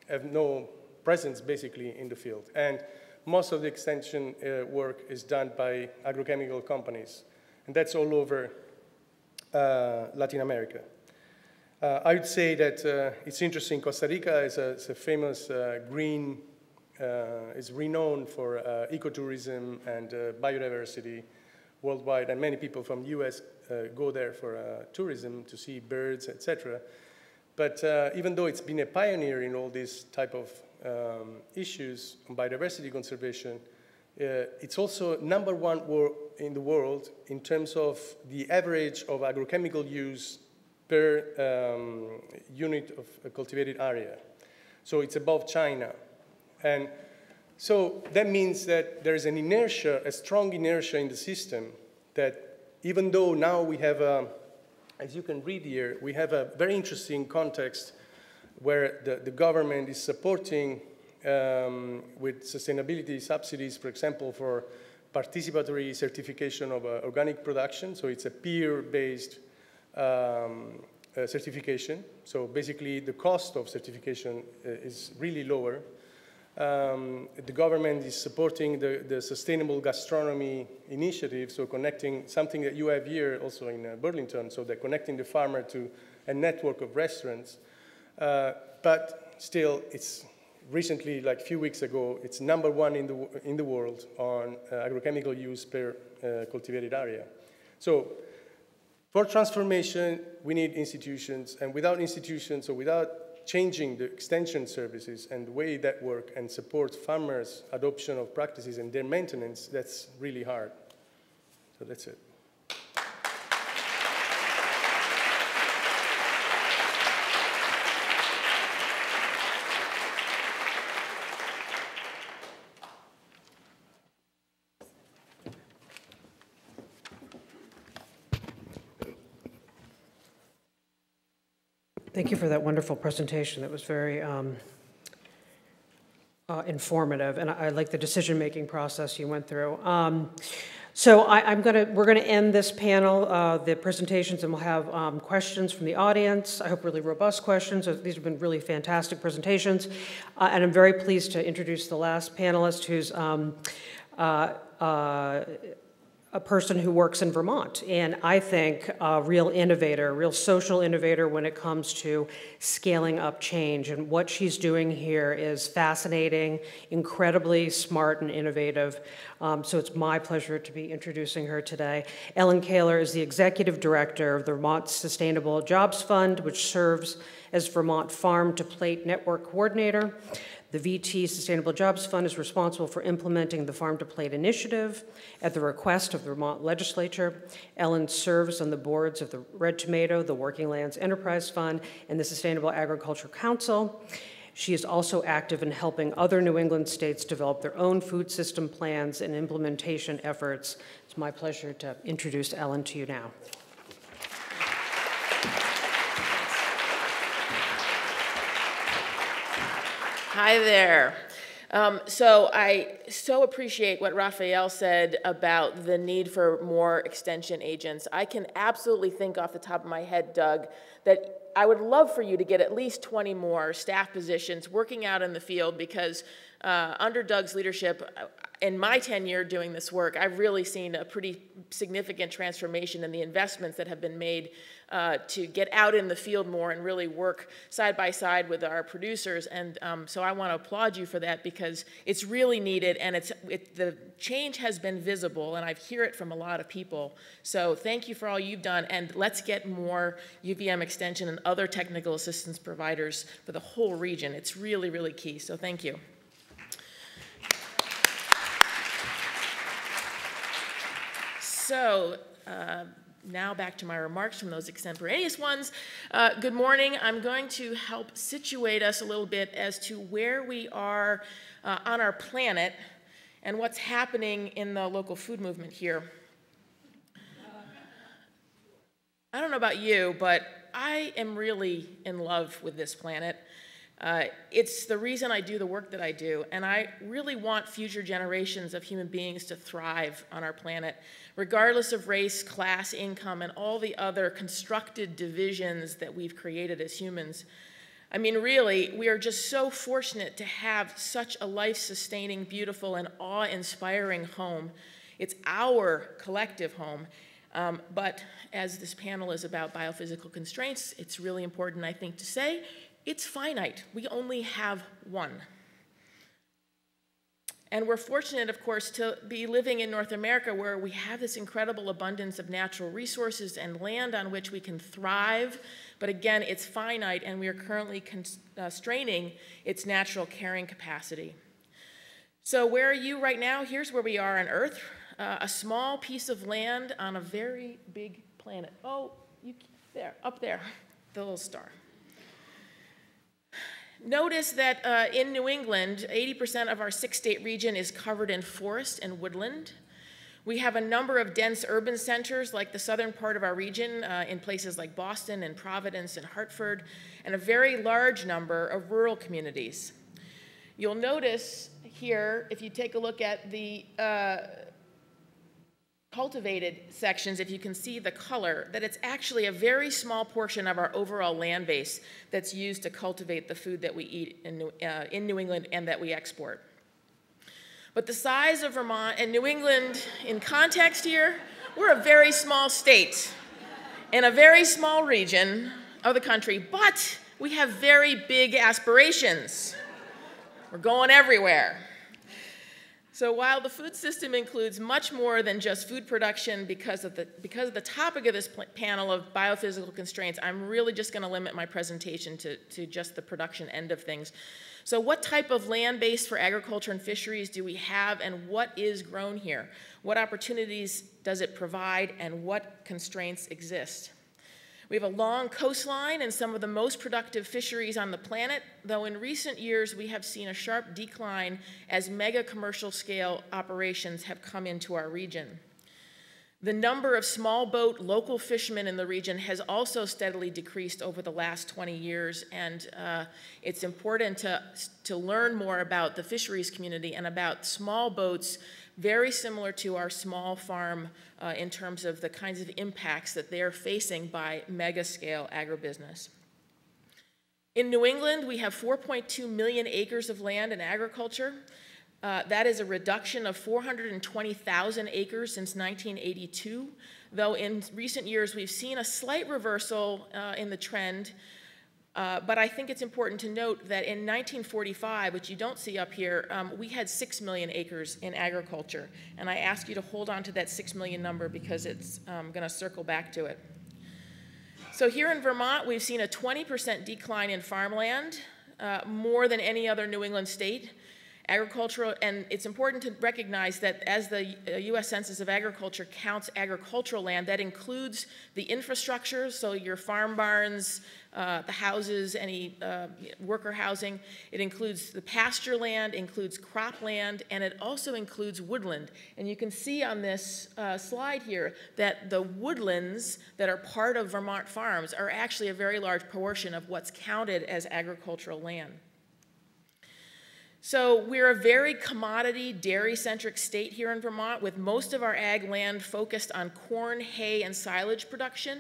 have no presence basically in the field. And most of the extension uh, work is done by agrochemical companies. And that's all over uh, Latin America. Uh, I would say that uh, it's interesting, Costa Rica is a, a famous uh, green, uh, is renowned for ecotourism and biodiversity worldwide, and many people from the US go there for tourism to see birds, etc. But even though it's been a pioneer in all these type of um, issues on biodiversity conservation, uh, it's also number one in the world in terms of the average of agrochemical use per um, unit of cultivated area. So it's above China. And so that means that there is an inertia, a strong inertia in the system that even though now we have, a, as you can read here, we have a very interesting context where the, the government is supporting um, with sustainability subsidies, for example, for participatory certification of uh, organic production. So it's a peer-based um, uh, certification. So basically, the cost of certification uh, is really lower. Um, the government is supporting the, the, sustainable gastronomy initiative, so connecting something that you have here also in uh, Burlington, so they're connecting the farmer to a network of restaurants. Uh, but still, it's recently, like a few weeks ago, it's number one in the, in the world on uh, agrochemical use per uh, cultivated area. So for transformation, we need institutions, and without institutions or without changing the extension services and the way that work and support farmers' adoption of practices and their maintenance, that's really hard. So that's it. Thank you for that wonderful presentation. That was very um, uh, informative, and I, I, like the decision-making process you went through. Um, so I, am gonna, we're gonna end this panel, uh, the presentations, and we'll have um, questions from the audience. I hope really robust questions. These have been really fantastic presentations, uh, and I'm very pleased to introduce the last panelist, who's um, uh, uh a person who works in Vermont, and I think a real innovator, a real social innovator when it comes to scaling up change. And what she's doing here is fascinating, incredibly smart and innovative. Um, so it's my pleasure to be introducing her today. Ellen Kahler is the executive director of the Vermont Sustainable Jobs Fund, which serves as Vermont Farm to Plate Network Coordinator. The VT Sustainable Jobs Fund is responsible for implementing the Farm to Plate initiative at the request of the Vermont legislature. Ellen serves on the boards of the Red Tomato, the Working Lands Enterprise Fund, and the Sustainable Agriculture Council. She is also active in helping other New England states develop their own food system plans and implementation efforts. It's my pleasure to introduce Ellen to you now. Hi there. Um, so I so appreciate what Raffaele said about the need for more extension agents. I can absolutely think off the top of my head, Doug, that I would love for you to get at least 20 more staff positions working out in the field because uh, under Doug's leadership, uh, in my tenure doing this work, I've really seen a pretty significant transformation in the investments that have been made uh, to get out in the field more and really work side by side with our producers. And um, so I want to applaud you for that because it's really needed and it's, it, the change has been visible and I hear it from a lot of people. So thank you for all you've done and let's get more UVM extension and other technical assistance providers for the whole region. It's really, really key. So thank you. So uh, now back to my remarks from those extemporaneous ones. Uh, good morning. I'm going to help situate us a little bit as to where we are uh, on our planet and what's happening in the local food movement here. I don't know about you, but I am really in love with this planet. Uh, it's the reason I do the work that I do, and I really want future generations of human beings to thrive on our planet, regardless of race, class, income, and all the other constructed divisions that we've created as humans. I mean, really, we are just so fortunate to have such a life sustaining, beautiful, and awe inspiring home. It's our collective home. Um, but as this panel is about biophysical constraints, it's really important, I think, to say it's finite. We only have one. And we're fortunate, of course, to be living in North America where we have this incredible abundance of natural resources and land on which we can thrive. But again, it's finite, and we are currently constraining its natural carrying capacity. So, where are you right now? Here's where we are on Earth uh, a small piece of land on a very big planet. Oh, you, there, up there, the little star. Notice that uh, in New England, 80% of our six state region is covered in forest and woodland. We have a number of dense urban centers, like the southern part of our region, uh, in places like Boston and Providence and Hartford, and a very large number of rural communities. You'll notice here, if you take a look at the uh, cultivated sections, if you can see the color, that it's actually a very small portion of our overall land base that's used to cultivate the food that we eat in New, uh, in New England and that we export. But the size of Vermont and New England, in context here, we're a very small state in a very small region of the country, but we have very big aspirations. We're going everywhere. So while the food system includes much more than just food production because of the, because of the topic of this panel of biophysical constraints, I'm really just going to limit my presentation to, to just the production end of things. So what type of land base for agriculture and fisheries do we have and what is grown here? What opportunities does it provide and what constraints exist? We have a long coastline and some of the most productive fisheries on the planet, though in recent years we have seen a sharp decline as mega commercial scale operations have come into our region. The number of small boat local fishermen in the region has also steadily decreased over the last 20 years, and uh, it's important to, to learn more about the fisheries community and about small boats very similar to our small farm uh, in terms of the kinds of impacts that they're facing by mega scale agribusiness. In New England, we have 4.2 million acres of land in agriculture. Uh, that is a reduction of 420,000 acres since 1982, though in recent years we've seen a slight reversal uh, in the trend uh, but I think it's important to note that in 1945, which you don't see up here, um, we had 6 million acres in agriculture. And I ask you to hold on to that 6 million number because it's um, going to circle back to it. So here in Vermont, we've seen a 20% decline in farmland, uh, more than any other New England state. Agricultural, and it's important to recognize that as the US uh, Census of Agriculture counts agricultural land, that includes the infrastructure, so your farm barns, uh, the houses, any uh, worker housing. It includes the pasture land, includes cropland, and it also includes woodland. And you can see on this uh, slide here that the woodlands that are part of Vermont farms are actually a very large portion of what's counted as agricultural land. So we're a very commodity, dairy-centric state here in Vermont, with most of our ag land focused on corn, hay, and silage production.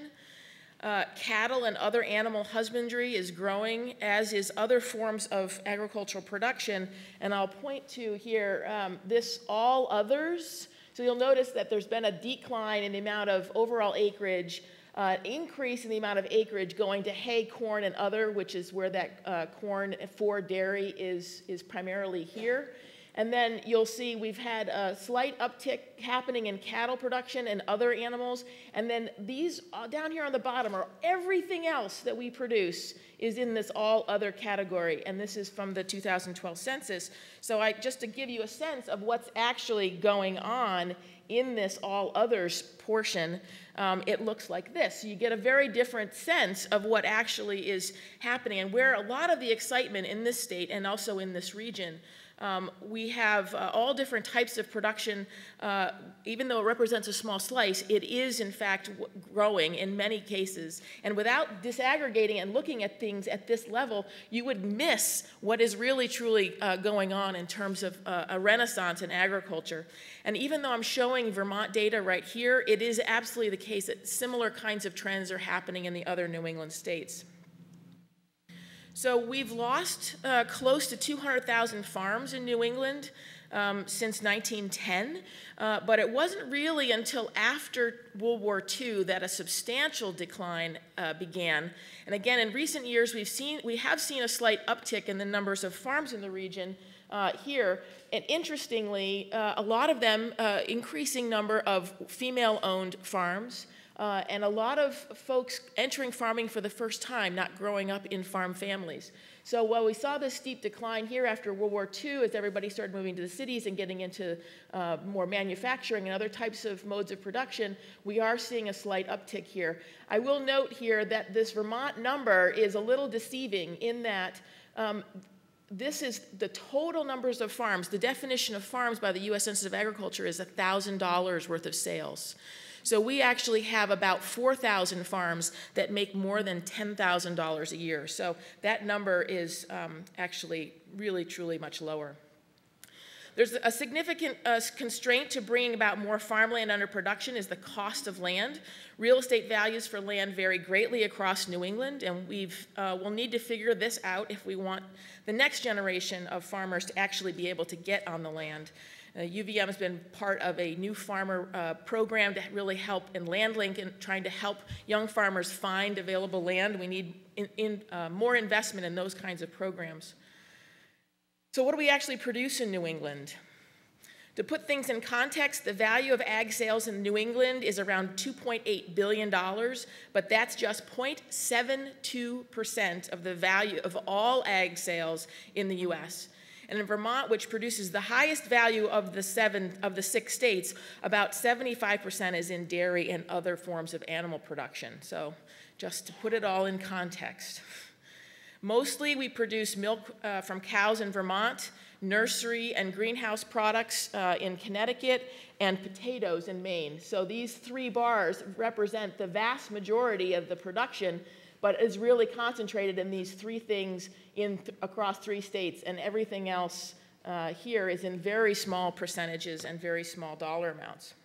Uh, cattle and other animal husbandry is growing, as is other forms of agricultural production. And I'll point to here um, this all others. So you'll notice that there's been a decline in the amount of overall acreage uh, increase in the amount of acreage going to hay, corn, and other, which is where that uh, corn for dairy is, is primarily here. And then you'll see we've had a slight uptick happening in cattle production and other animals. And then these uh, down here on the bottom are everything else that we produce is in this all other category. And this is from the 2012 census. So I, just to give you a sense of what's actually going on in this all others portion, um, it looks like this. So You get a very different sense of what actually is happening and where a lot of the excitement in this state and also in this region um, we have uh, all different types of production. Uh, even though it represents a small slice, it is in fact growing in many cases. And without disaggregating and looking at things at this level, you would miss what is really truly uh, going on in terms of uh, a renaissance in agriculture. And even though I'm showing Vermont data right here, it is absolutely the case that similar kinds of trends are happening in the other New England states. So we've lost uh, close to 200,000 farms in New England um, since 1910, uh, but it wasn't really until after World War II that a substantial decline uh, began. And again, in recent years, we've seen we have seen a slight uptick in the numbers of farms in the region uh, here. And interestingly, uh, a lot of them, uh, increasing number of female-owned farms uh, and a lot of folks entering farming for the first time, not growing up in farm families. So while we saw this steep decline here after World War II, as everybody started moving to the cities and getting into uh, more manufacturing and other types of modes of production, we are seeing a slight uptick here. I will note here that this Vermont number is a little deceiving in that um, this is the total numbers of farms. The definition of farms by the U.S. Census of Agriculture is $1,000 worth of sales. So we actually have about 4,000 farms that make more than $10,000 a year. So that number is um, actually really, truly much lower. There's a significant uh, constraint to bringing about more farmland under production is the cost of land. Real estate values for land vary greatly across New England, and we've, uh, we'll need to figure this out if we want the next generation of farmers to actually be able to get on the land. Uh, UVM has been part of a new farmer uh, program to really help in LandLink and trying to help young farmers find available land. We need in, in, uh, more investment in those kinds of programs. So what do we actually produce in New England? To put things in context, the value of ag sales in New England is around $2.8 billion, but that's just 0.72% of the value of all ag sales in the US. And in Vermont, which produces the highest value of the seven of the six states, about 75% is in dairy and other forms of animal production. So just to put it all in context. Mostly we produce milk uh, from cows in Vermont, nursery and greenhouse products uh, in Connecticut, and potatoes in Maine. So these three bars represent the vast majority of the production but is really concentrated in these three things in th across three states, and everything else uh, here is in very small percentages and very small dollar amounts.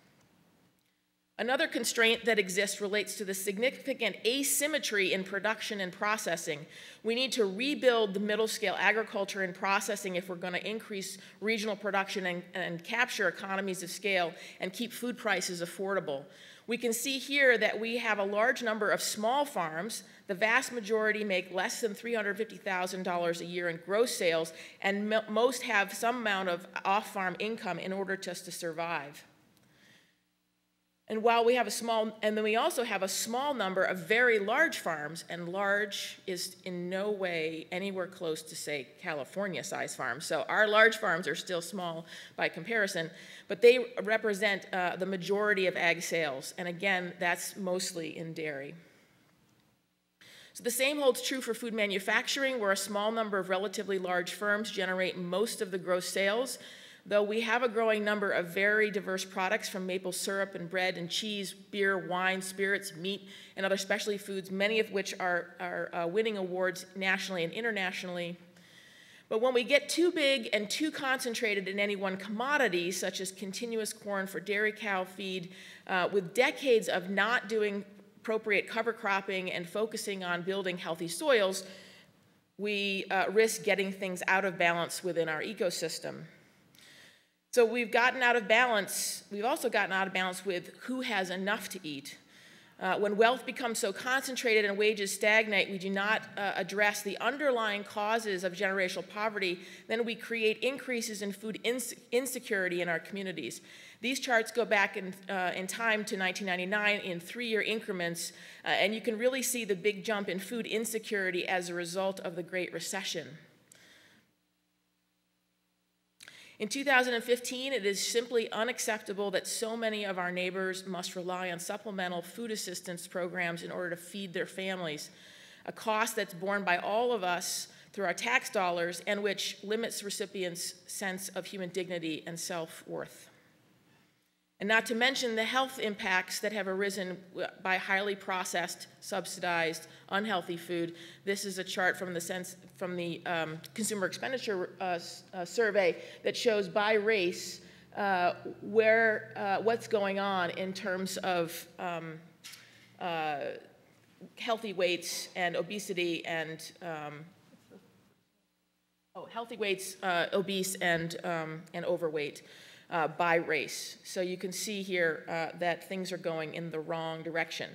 Another constraint that exists relates to the significant asymmetry in production and processing. We need to rebuild the middle scale agriculture and processing if we're going to increase regional production and, and capture economies of scale and keep food prices affordable. We can see here that we have a large number of small farms. The vast majority make less than $350,000 a year in gross sales, and most have some amount of off farm income in order just to survive. And while we have a small, and then we also have a small number of very large farms, and large is in no way anywhere close to, say, California size farms. So our large farms are still small by comparison, but they represent uh, the majority of ag sales. And again, that's mostly in dairy. So the same holds true for food manufacturing, where a small number of relatively large firms generate most of the gross sales, Though we have a growing number of very diverse products from maple syrup and bread and cheese, beer, wine, spirits, meat, and other specialty foods, many of which are, are uh, winning awards nationally and internationally. But when we get too big and too concentrated in any one commodity, such as continuous corn for dairy cow feed, uh, with decades of not doing appropriate cover cropping and focusing on building healthy soils, we uh, risk getting things out of balance within our ecosystem. So we've gotten out of balance. We've also gotten out of balance with who has enough to eat. Uh, when wealth becomes so concentrated and wages stagnate, we do not uh, address the underlying causes of generational poverty, then we create increases in food ins insecurity in our communities. These charts go back in, uh, in time to 1999 in three year increments, uh, and you can really see the big jump in food insecurity as a result of the Great Recession. In 2015, it is simply unacceptable that so many of our neighbors must rely on supplemental food assistance programs in order to feed their families, a cost that's borne by all of us through our tax dollars and which limits recipients' sense of human dignity and self worth. And not to mention the health impacts that have arisen by highly processed, subsidized, unhealthy food. This is a chart from the, sense, from the um, Consumer Expenditure uh, uh, Survey that shows by race uh, where, uh, what's going on in terms of um, uh, healthy weights and obesity and um, oh, healthy weights, uh, obese and, um, and overweight uh, by race. So you can see here uh, that things are going in the wrong direction.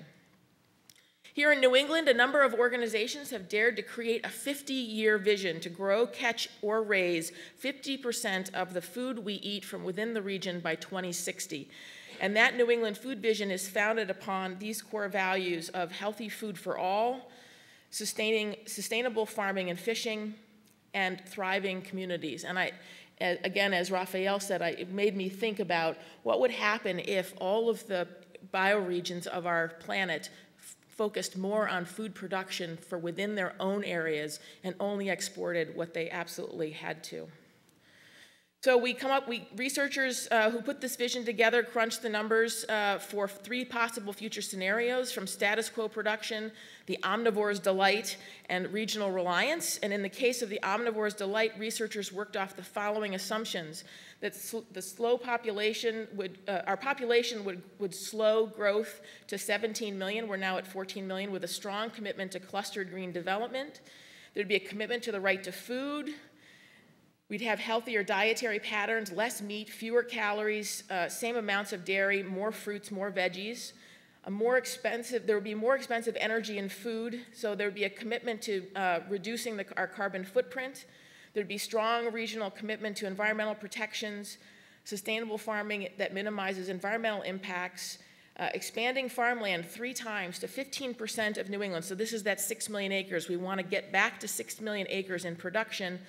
Here in New England, a number of organizations have dared to create a 50 year vision to grow, catch, or raise 50% of the food we eat from within the region by 2060. And that New England food vision is founded upon these core values of healthy food for all, sustaining sustainable farming and fishing, and thriving communities. And I, again, as Raffaele said, I, it made me think about what would happen if all of the bioregions of our planet focused more on food production for within their own areas and only exported what they absolutely had to. So we come up, we researchers uh, who put this vision together crunched the numbers uh, for three possible future scenarios from status quo production, the omnivore's delight, and regional reliance. And in the case of the omnivore's delight, researchers worked off the following assumptions that sl the slow population would, uh, our population would, would slow growth to 17 million. We're now at 14 million with a strong commitment to clustered green development. There'd be a commitment to the right to food, We'd have healthier dietary patterns, less meat, fewer calories, uh, same amounts of dairy, more fruits, more veggies. A more expensive, there would be more expensive energy and food, so there would be a commitment to uh, reducing the, our carbon footprint. There'd be strong regional commitment to environmental protections, sustainable farming that minimizes environmental impacts, uh, expanding farmland three times to 15% of New England. So this is that 6 million acres. We want to get back to 6 million acres in production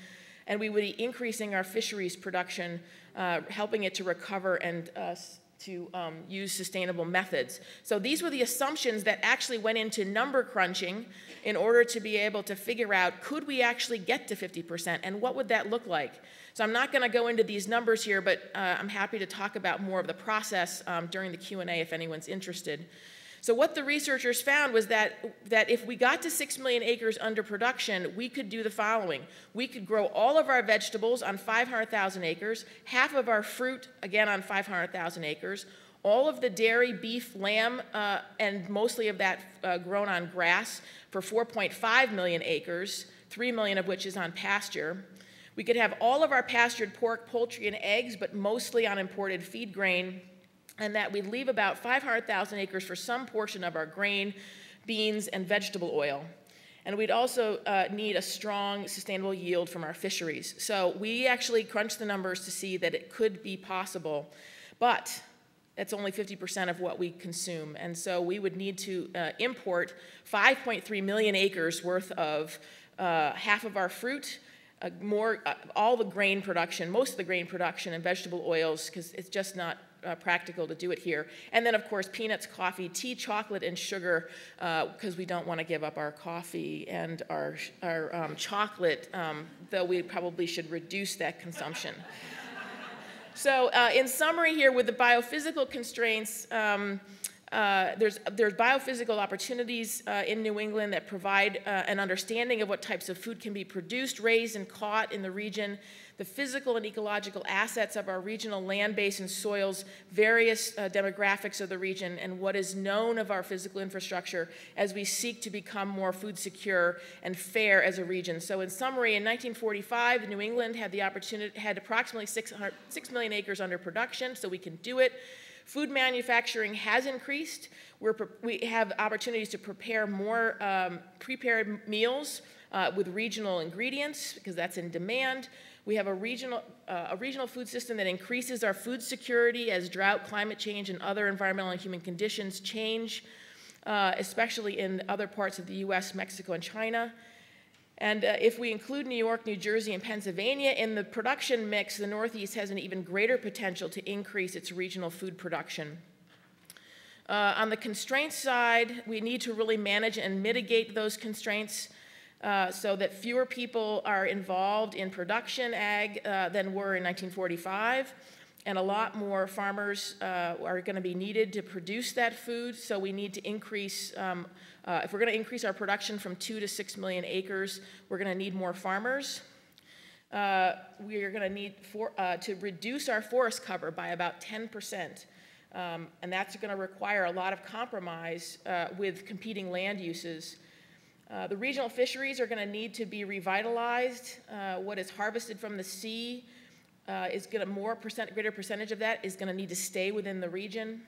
and we would be increasing our fisheries production, uh, helping it to recover and uh, to um, use sustainable methods. So these were the assumptions that actually went into number crunching in order to be able to figure out could we actually get to 50% and what would that look like? So I'm not going to go into these numbers here, but uh, I'm happy to talk about more of the process um, during the Q&A if anyone's interested. So what the researchers found was that, that if we got to 6 million acres under production, we could do the following. We could grow all of our vegetables on 500,000 acres, half of our fruit, again on 500,000 acres, all of the dairy, beef, lamb, uh, and mostly of that uh, grown on grass for 4.5 million acres, 3 million of which is on pasture. We could have all of our pastured pork, poultry, and eggs, but mostly on imported feed grain and that we'd leave about 500,000 acres for some portion of our grain, beans, and vegetable oil. And we'd also uh, need a strong sustainable yield from our fisheries. So we actually crunched the numbers to see that it could be possible, but that's only 50% of what we consume. And so we would need to uh, import 5.3 million acres worth of uh, half of our fruit, uh, more, uh, all the grain production, most of the grain production and vegetable oils, because it's just not uh, practical to do it here. And then, of course, peanuts, coffee, tea, chocolate, and sugar, because uh, we don't want to give up our coffee and our, our um, chocolate, um, though we probably should reduce that consumption. so, uh, in summary, here with the biophysical constraints, um, Uh, there's, there's biophysical opportunities uh, in New England that provide uh, an understanding of what types of food can be produced, raised, and caught in the region, the physical and ecological assets of our regional land base and soils, various uh, demographics of the region, and what is known of our physical infrastructure as we seek to become more food secure and fair as a region. So in summary, in 1945, New England had the opportunity, had approximately 600, 6 million acres under production, so we can do it. Food manufacturing has increased. We're, we have opportunities to prepare more um, prepared meals uh, with regional ingredients because that's in demand. We have a regional, uh, a regional food system that increases our food security as drought, climate change, and other environmental and human conditions change, uh, especially in other parts of the US, Mexico, and China. And uh, if we include New York, New Jersey, and Pennsylvania in the production mix, the Northeast has an even greater potential to increase its regional food production. Uh, on the constraint side, we need to really manage and mitigate those constraints uh, so that fewer people are involved in production ag uh, than were in 1945 and a lot more farmers uh, are going to be needed to produce that food. So we need to increase, um, uh, if we're going to increase our production from two to six million acres, we're going to need more farmers. Uh, we are going to need for, to reduce our forest cover by about 10%. Um, and that's going to require a lot of compromise with competing land uses. Uh, the regional fisheries are going to need to be revitalized. what is harvested from the sea uh, is going to more percent, greater percentage of that is going to need to stay within the region.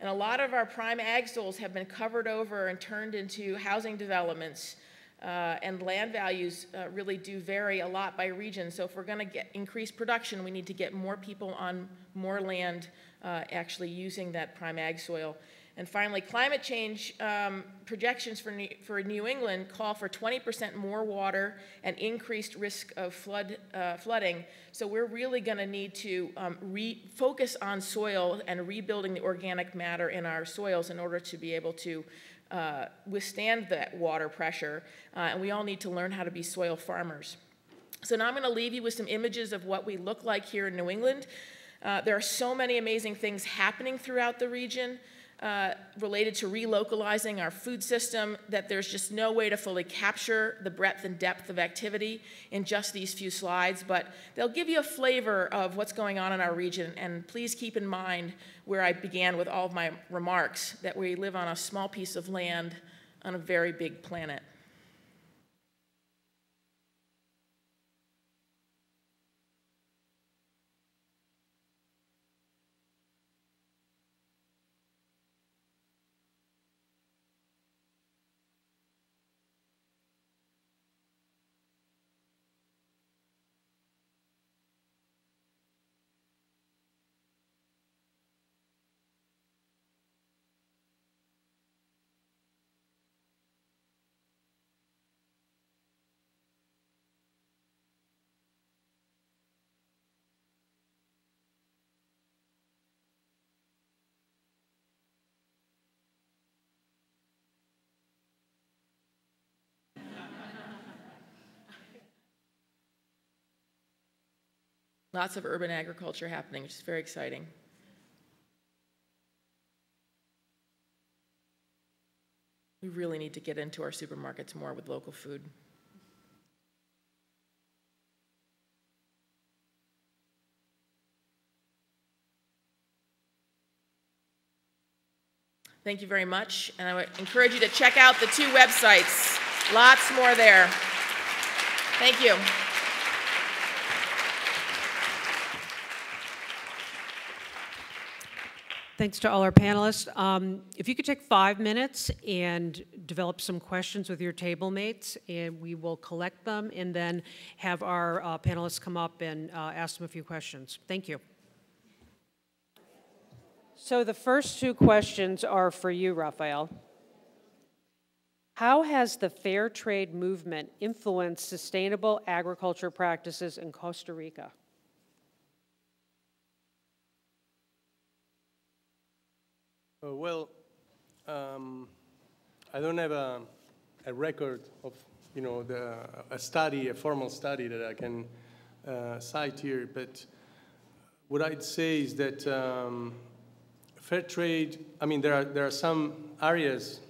And a lot of our prime ag soils have been covered over and turned into housing developments. Uh, and land values uh, really do vary a lot by region. So if we're going to get increased production, we need to get more people on more land uh, actually using that prime ag soil. And finally, climate change um, projections for New, for New England call for 20% more water and increased risk of flood, uh, flooding. So we're really going to need to um, focus on soil and rebuilding the organic matter in our soils in order to be able to uh, withstand that water pressure. Uh, and we all need to learn how to be soil farmers. So now I'm going to leave you with some images of what we look like here in New England. Uh, there are so many amazing things happening throughout the region uh, related to relocalizing our food system that there's just no way to fully capture the breadth and depth of activity in just these few slides, but they'll give you a flavor of what's going on in our region. And please keep in mind where I began with all of my remarks, that we live on a small piece of land on a very big planet. Lots of urban agriculture happening, which is very exciting. We really need to get into our supermarkets more with local food. Thank you very much, and I would encourage you to check out the two websites. Lots more there. Thank you. Thanks to all our panelists. Um, if you could take five minutes and develop some questions with your table mates, and we will collect them and then have our uh, panelists come up and uh, ask them a few questions. Thank you. So the first two questions are for you, Raffaele. How has the fair trade movement influenced sustainable agriculture practices in Costa Rica? Uh, well, um, I don't have a, a, record of, you know, the, a study, a formal study that I can uh, cite here, but what I'd say is that um, fair trade, I mean, there are, there are some areas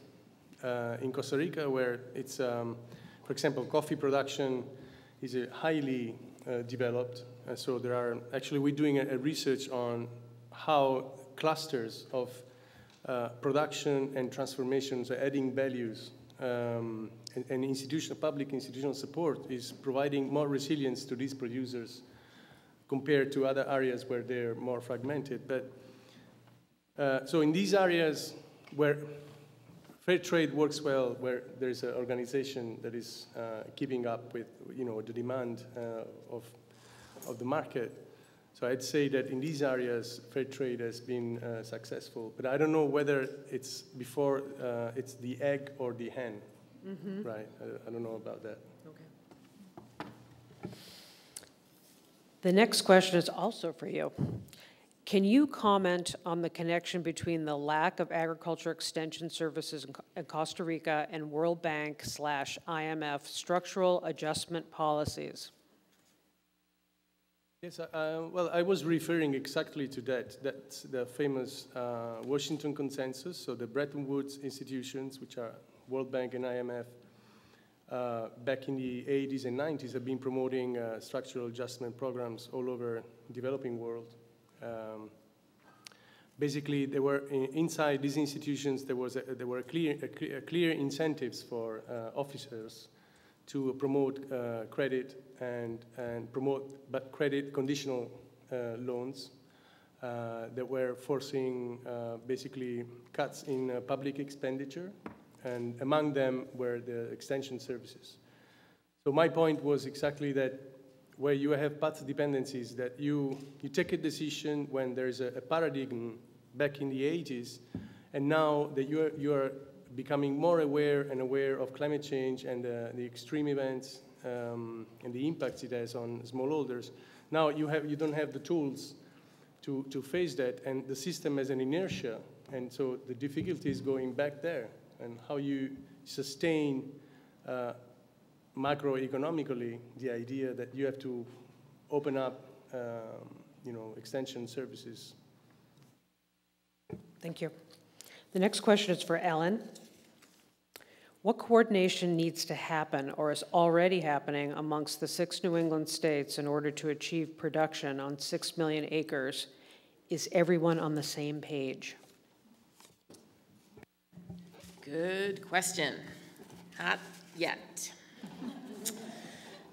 uh, in Costa Rica where it's, um, for example, coffee production is highly uh, developed. Uh, so there are, actually we're doing a, a research on how clusters of uh, production and transformations are adding values um, and, and institutional, public institutional support is providing more resilience to these producers compared to other areas where they're more fragmented. But uh, so in these areas where fair trade works well, where there's an organization that is uh, keeping up with you know the demand uh, of of the market. So I'd say that in these areas, fair trade has been uh, successful. But I don't know whether it's before uh, it's the egg or the hen, right? I, I don't know about that. The next question is also for you. Can you comment on the connection between the lack of agriculture extension services in in Costa Rica and World Bank slash IMF structural adjustment policies? Yes, uh, uh, well, I was referring exactly to that. That's the famous uh, Washington Consensus, so the Bretton Woods institutions, which are World Bank and IMF, uh, back in the 80s and 90s have been promoting uh, structural adjustment programs all over the developing world. Um, basically, there were inside these institutions there was a, there were clear, a clear, incentives for uh, officers to promote credit and, and promote but credit conditional uh, loans uh, that were forcing uh, basically cuts in uh, public expenditure, and among them were the extension services. So my point was exactly that where you have path dependencies, that you, you take a decision when there's a, a paradigm back in the 80s, and now that you're, you're becoming more aware and aware of climate change and uh, the extreme events um, and the impacts it has on smallholders, now you, have, you don't have the tools to, to face that, and the system has an inertia, and so the difficulty is going back there, and how you sustain uh, macroeconomically the idea that you have to open up, um, you know, extension services. Thank you. The next question is for Ellen. What coordination needs to happen or is already happening amongst the six New England states in order to achieve production on 6 million acres? Is everyone on the same page? Good question. Not yet.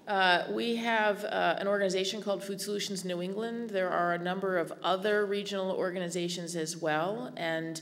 Uh, We have uh, an organization called Food Solutions New England. There are a number of other regional organizations as well. And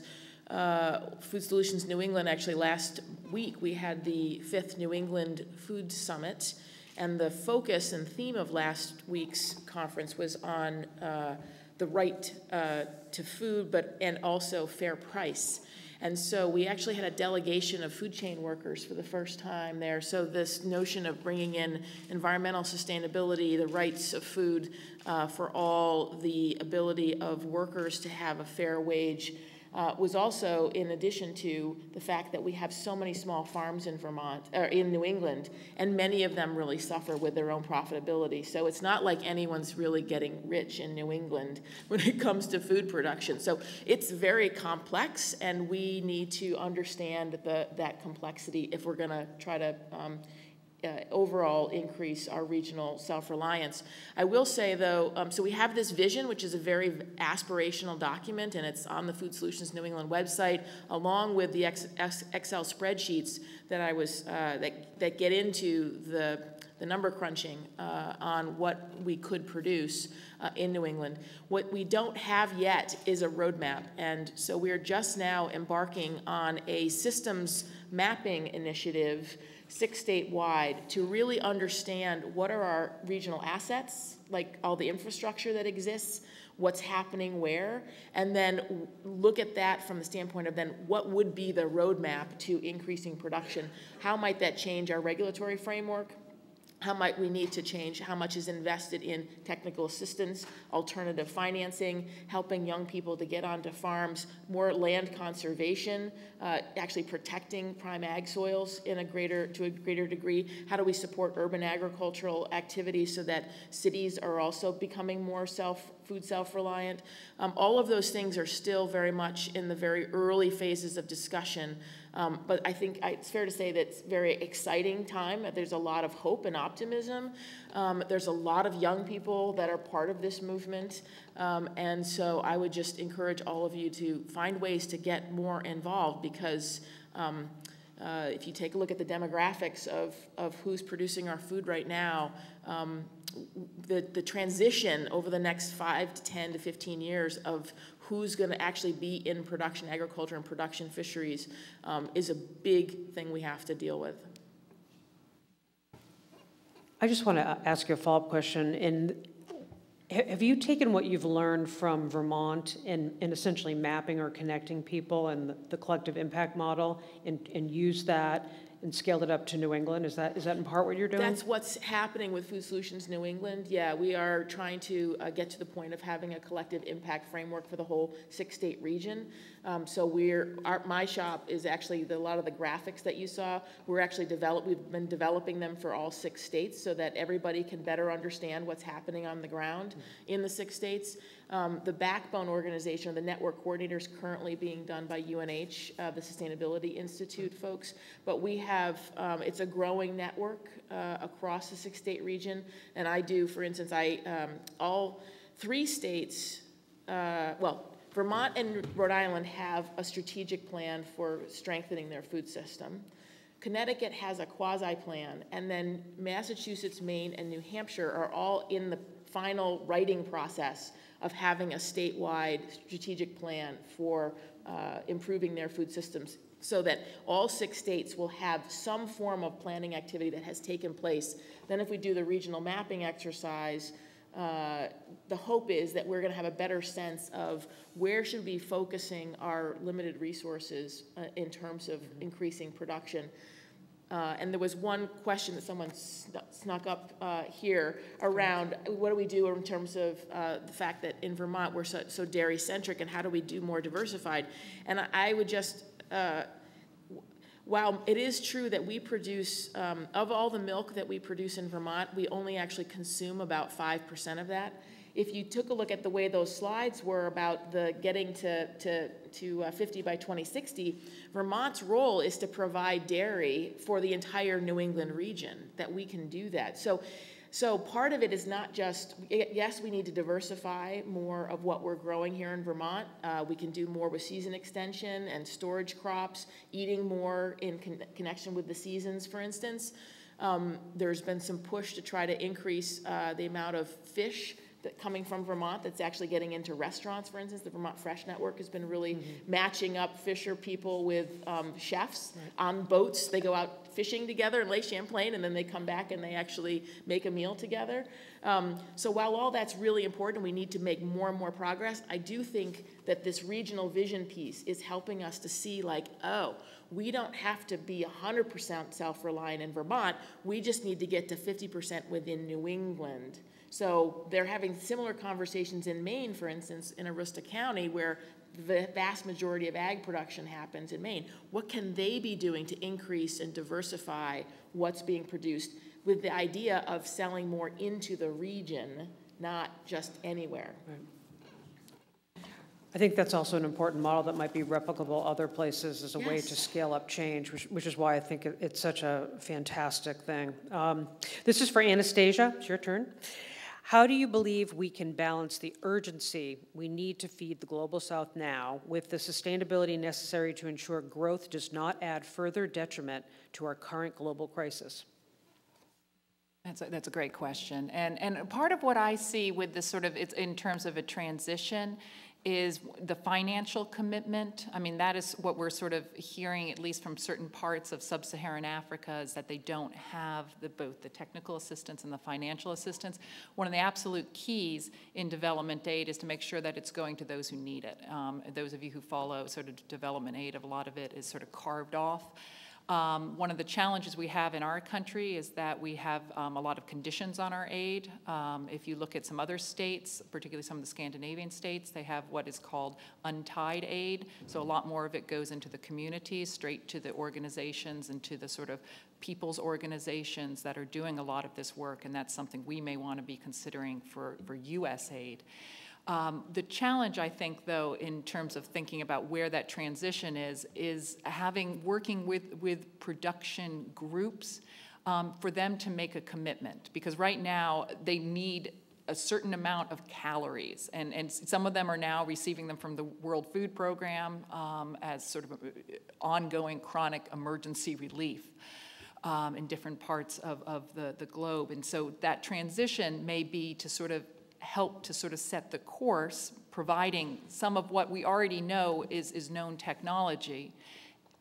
uh, Food Solutions New England, actually last week, we had the fifth New England Food Summit. And the focus and theme of last week's conference was on uh, the right uh, to food, but, and also fair price. And so we actually had a delegation of food chain workers for the first time there. So this notion of bringing in environmental sustainability, the rights of food uh, for all, the ability of workers to have a fair wage, uh, was also in addition to the fact that we have so many small farms in Vermont, or in New England, and many of them really suffer with their own profitability. So it's not like anyone's really getting rich in New England when it comes to food production. So it's very complex, and we need to understand the, that complexity if we're going to try to um, uh, overall increase our regional self-reliance. I will say though, um, so we have this vision, which is a very aspirational document, and it's on the Food Solutions New England website, along with the X, X, Excel spreadsheets that I was uh, that that get into the the number crunching uh, on what we could produce uh, in New England. What we don't have yet is a roadmap, and so we're just now embarking on a systems mapping initiative six statewide to really understand what are our regional assets, like all the infrastructure that exists, what's happening where, and then look at that from the standpoint of then what would be the roadmap to increasing production? How might that change our regulatory framework? How might we need to change, how much is invested in technical assistance, alternative financing, helping young people to get onto farms, more land conservation, uh, actually protecting prime ag soils in a greater, to a greater degree. How do we support urban agricultural activities so that cities are also becoming more self, food self-reliant? Um, all of those things are still very much in the very early phases of discussion. Um, but I think it's fair to say that it's a very exciting time. There's a lot of hope and optimism. Um, there's a lot of young people that are part of this movement. Um, and so I would just encourage all of you to find ways to get more involved because um, uh, if you take a look at the demographics of, of who's producing our food right now, um, the, the transition over the next five to 10 to 15 years of who's going to actually be in production agriculture and production fisheries um, is a big thing we have to deal with. I just want to ask you a follow-up question. In, have you taken what you've learned from Vermont in, in essentially mapping or connecting people and the, the collective impact model and, and used that and scaled it up to New England? Is that, is that in part what you're doing? That's what's happening with Food Solutions New England. Yeah, we are trying to uh, get to the point of having a collective impact framework for the whole six-state region. Um, so we're, our, my shop is actually, the, a lot of the graphics that you saw, we're actually develop, we've been developing them for all six states so that everybody can better understand what's happening on the ground in the six states. Um, the backbone organization, the network coordinator, is currently being done by UNH, uh, the Sustainability Institute folks. But we have, um, it's a growing network uh, across the six state region. And I do, for instance, I, um, all three states, uh, well, Vermont and Rhode Island have a strategic plan for strengthening their food system. Connecticut has a quasi plan, and then Massachusetts, Maine, and New Hampshire are all in the final writing process of having a statewide strategic plan for uh, improving their food systems so that all six states will have some form of planning activity that has taken place. Then if we do the regional mapping exercise, uh, the hope is that we're going to have a better sense of where should we be focusing our limited resources uh, in terms of increasing production. Uh, and there was one question that someone snuck up uh, here around what do we do in terms of uh, the fact that in Vermont we're so, so, dairy centric and how do we do more diversified? And I, I would just, uh, while it is true that we produce, um, of all the milk that we produce in Vermont, we only actually consume about 5% of that if you took a look at the way those slides were about the getting to, to, to uh, 50 by 2060, Vermont's role is to provide dairy for the entire New England region, that we can do that. So, so part of it is not just, yes, we need to diversify more of what we're growing here in Vermont. Uh, we can do more with season extension and storage crops, eating more in con connection with the seasons, for instance. Um, there's been some push to try to increase uh, the amount of fish that coming from Vermont that's actually getting into restaurants, for instance. The Vermont Fresh Network has been really mm-hmm. matching up fisher people with um, chefs right. on boats. They go out fishing together in Lake Champlain and then they come back and they actually make a meal together. Um, so while all that's really important, we need to make more and more progress. I do think that this regional vision piece is helping us to see like, oh, we don't have to be 100% self-reliant in Vermont. We just need to get to 50% within New England. So they're having similar conversations in Maine, for instance, in Aroostook County, where the vast majority of ag production happens in Maine. What can they be doing to increase and diversify what's being produced with the idea of selling more into the region, not just anywhere? Right. I think that's also an important model that might be replicable other places as a yes. way to scale up change, which, which, is why I think it's such a fantastic thing. Um, this is for Anastasia. It's your turn. How do you believe we can balance the urgency we need to feed the Global South now with the sustainability necessary to ensure growth does not add further detriment to our current global crisis? That's a, that's a great question. And, and part of what I see with this sort of, it's in terms of a transition, is the financial commitment. I mean, that is what we're sort of hearing, at least from certain parts of sub-Saharan Africa, is that they don't have the, both the technical assistance and the financial assistance. One of the absolute keys in development aid is to make sure that it's going to those who need it. Um, those of you who follow sort of development aid, of a lot of it is sort of carved off. Um, One of the challenges we have in our country is that we have um, a lot of conditions on our aid. Um, If you look at some other states, particularly some of the Scandinavian states, they have what is called untied aid. So a lot more of it goes into the communities, straight to the organizations and to the sort of people's organizations that are doing a lot of this work, and that's something we may want to be considering for, for US aid. Um, The challenge, I think, though, in terms of thinking about where that transition is, is having, working with, with production groups um, for them to make a commitment. Because right now, they need a certain amount of calories, and, and some of them are now receiving them from the World Food Program um, as sort of ongoing chronic emergency relief um, in different parts of, of the, the globe. And so that transition may be to sort of help to sort of set the course, providing some of what we already know is, is known technology,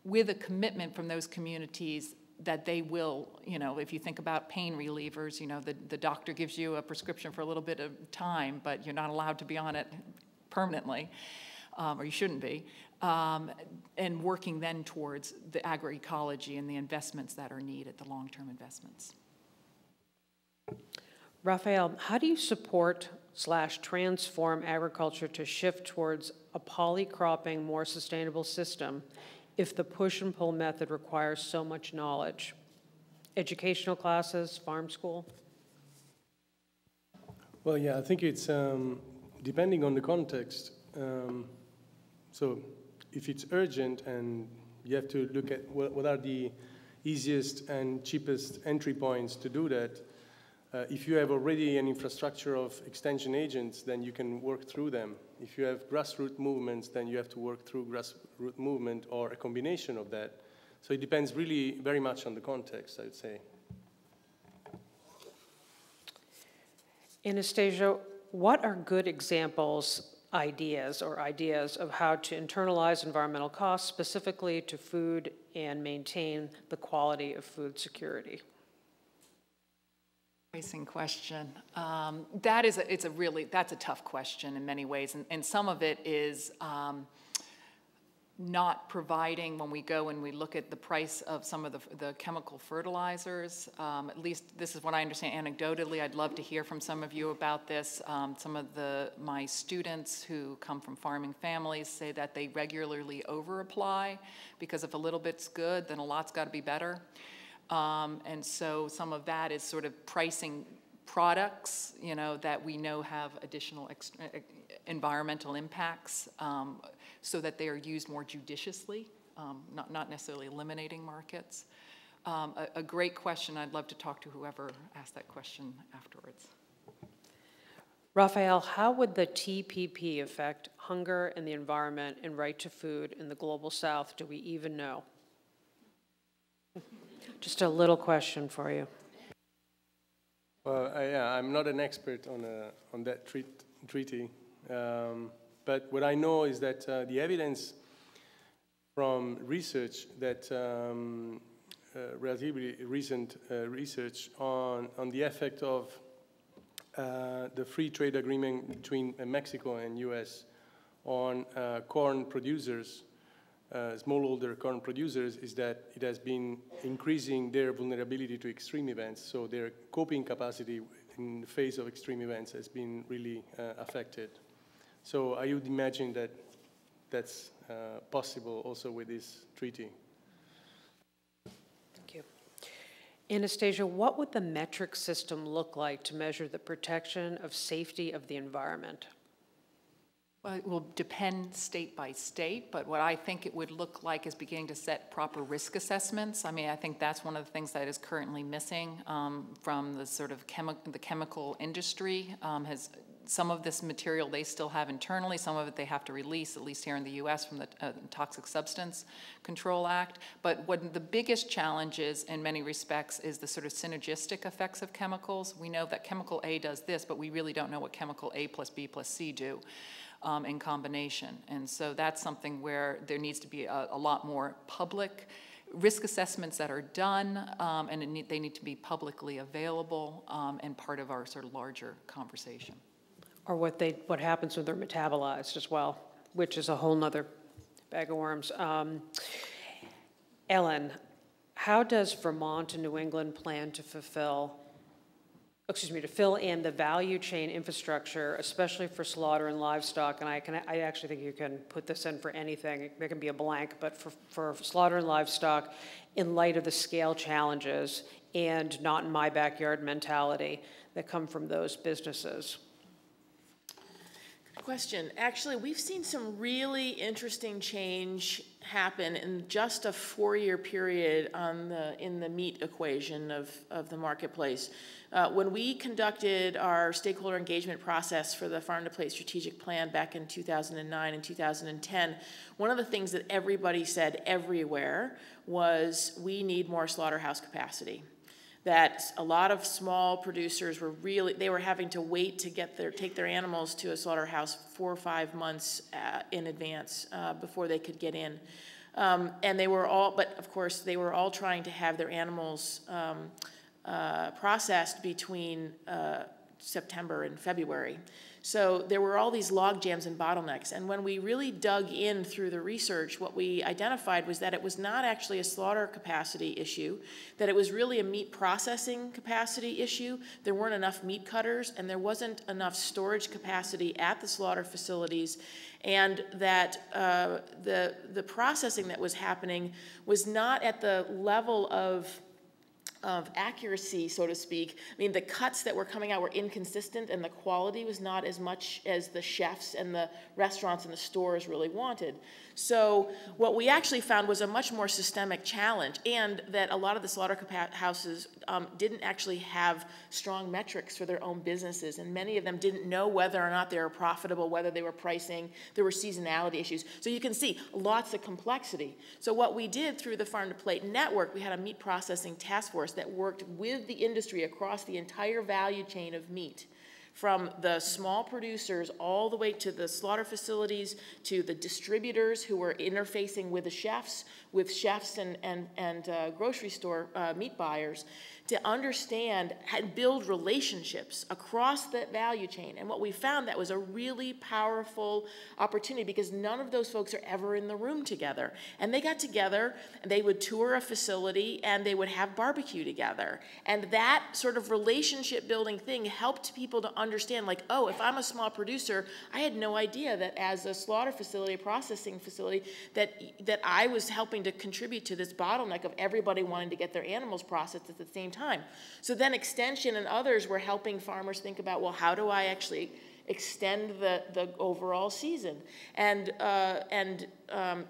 with a commitment from those communities that they will, you know, if you think about pain relievers, you know, the, the doctor gives you a prescription for a little bit of time, but you're not allowed to be on it permanently, um, or you shouldn't be. Um, and working then towards the agroecology and the investments that are needed, the long-term investments. Raffaele, how do you support slash transform agriculture to shift towards a polycropping, more sustainable system if the push and pull method requires so much knowledge? Educational classes, farm school? Well, yeah, I think it's um, depending on the context. Um, so, if it's urgent and you have to look at what, what are the easiest and cheapest entry points to do that, uh, if you have already an infrastructure of extension agents, then you can work through them. If you have grassroots movements, then you have to work through grassroots movement or a combination of that. So it depends really very much on the context, I would say. Anastasia, what are good examples, ideas, or ideas of how to internalize environmental costs specifically to food and maintain the quality of food security? Pricing question. Um, That is, a- it's a really, that's a tough question in many ways, and, and some of it is um, not providing, when we go and we look at the price of some of the, the chemical fertilizers, um, at least this is what I understand anecdotally, I'd love to hear from some of you about this. Um, Some of the, my students who come from farming families say that they regularly over-apply, because if a little bit's good, then a lot's got to be better. Um, And so some of that is sort of pricing products, you know, that we know have additional environmental impacts, um, so that they are used more judiciously, um, not, not necessarily eliminating markets. Um, A, a great question, I'd love to talk to whoever asked that question afterwards. Raffaele, how would the TPP affect hunger and the environment and right to food in the global south? Do we even know? Just a little question for you. Well, I, yeah, I'm not an expert on, uh, on that treat, treaty, um, but what I know is that uh, the evidence from research that um, uh, relatively recent uh, research on, on the effect of uh, the free trade agreement between Mexico and U.S. on corn producers uh, smallholder corn producers is that it has been increasing their vulnerability to extreme events. So their coping capacity in the face of extreme events has been really uh, affected. So I would imagine that that's uh, possible also with this treaty. Thank you. Anastasia, what would the metric system look like to measure the protection of safety of the environment? Well, it will depend state by state, but what I think it would look like is beginning to set proper risk assessments. I mean, I think that's one of the things that is currently missing um, from the sort of chemi- the chemical industry. Um, has some of this material they still have internally, some of it they have to release, at least here in the U.S. from the uh, Toxic Substance Control Act. But what the biggest challenge is, in many respects, is the sort of synergistic effects of chemicals. We know that chemical A does this, but we really don't know what chemical A plus B plus C do um, in combination. And so that's something where there needs to be a, a lot more public risk assessments that are done, um, and need, they need to be publicly available um, and part of our sort of larger conversation. Or what they, what happens when they're metabolized as well, which is a whole nother bag of worms. Um, Ellen, how does Vermont and New England plan to fulfill, excuse me, to fill in the value chain infrastructure, especially for slaughter and livestock? And I can, I actually think you can put this in for anything. It can be a blank, but for, for slaughter and livestock, in light of the scale challenges and not in my backyard mentality that come from those businesses. Good Question. Actually, we've seen some really interesting change happen in just a four-year period on the, in the meat equation of, of the marketplace. Uh, when we conducted our stakeholder engagement process for the Farm to Plate Strategic Plan back in 2009 and 2010, one of the things that everybody said everywhere was we need more slaughterhouse capacity that a lot of small producers were really they were having to wait to get their take their animals to a slaughterhouse four or five months uh, in advance uh, before they could get in. Um, and they were all but of course they were all trying to have their animals um, uh, processed between uh, September and February so there were all these log jams and bottlenecks. And when we really dug in through the research, what we identified was that it was not actually a slaughter capacity issue, that it was really a meat processing capacity issue. There weren't enough meat cutters, and there wasn't enough storage capacity at the slaughter facilities, and that uh, the, the processing that was happening was not at the level of of accuracy, so to speak. I mean, the cuts that were coming out were inconsistent, and the quality was not as much as the chefs and the restaurants and the stores really wanted. So what we actually found was a much more systemic challenge, and that a lot of the slaughterhouses um, didn't actually have strong metrics for their own businesses, and many of them didn't know whether or not they were profitable, whether they were pricing. There were seasonality issues. So you can see lots of complexity. So what we did through the Farm to Plate network, we had a meat processing task force that worked with the industry across the entire value chain of meat from the small producers all the way to the slaughter facilities to the distributors who were interfacing with the chefs, with chefs and, and, and uh, grocery store uh, meat buyers to understand and build relationships across that value chain. And what we found that was a really powerful opportunity because none of those folks are ever in the room together. And they got together and they would tour a facility and they would have barbecue together. And that sort of relationship building thing helped people to understand like, oh, if I'm a small producer, I had no idea that as a slaughter facility, a processing facility, that that I was helping to contribute to this bottleneck of everybody wanting to get their animals processed at the same time. So then Extension and others were helping farmers think about, well, how do I actually extend the, the overall season? And, uh, and um,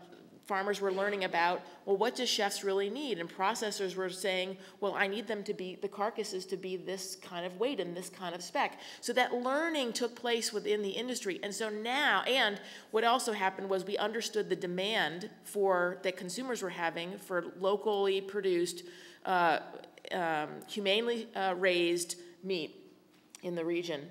farmers were learning about, well, what do chefs really need? And processors were saying, well, I need them to be, the carcasses to be this kind of weight and this kind of spec. So that learning took place within the industry. And so now, and what also happened was we understood the demand for, that consumers were having for locally produced uh, um, humanely uh, raised meat in the region.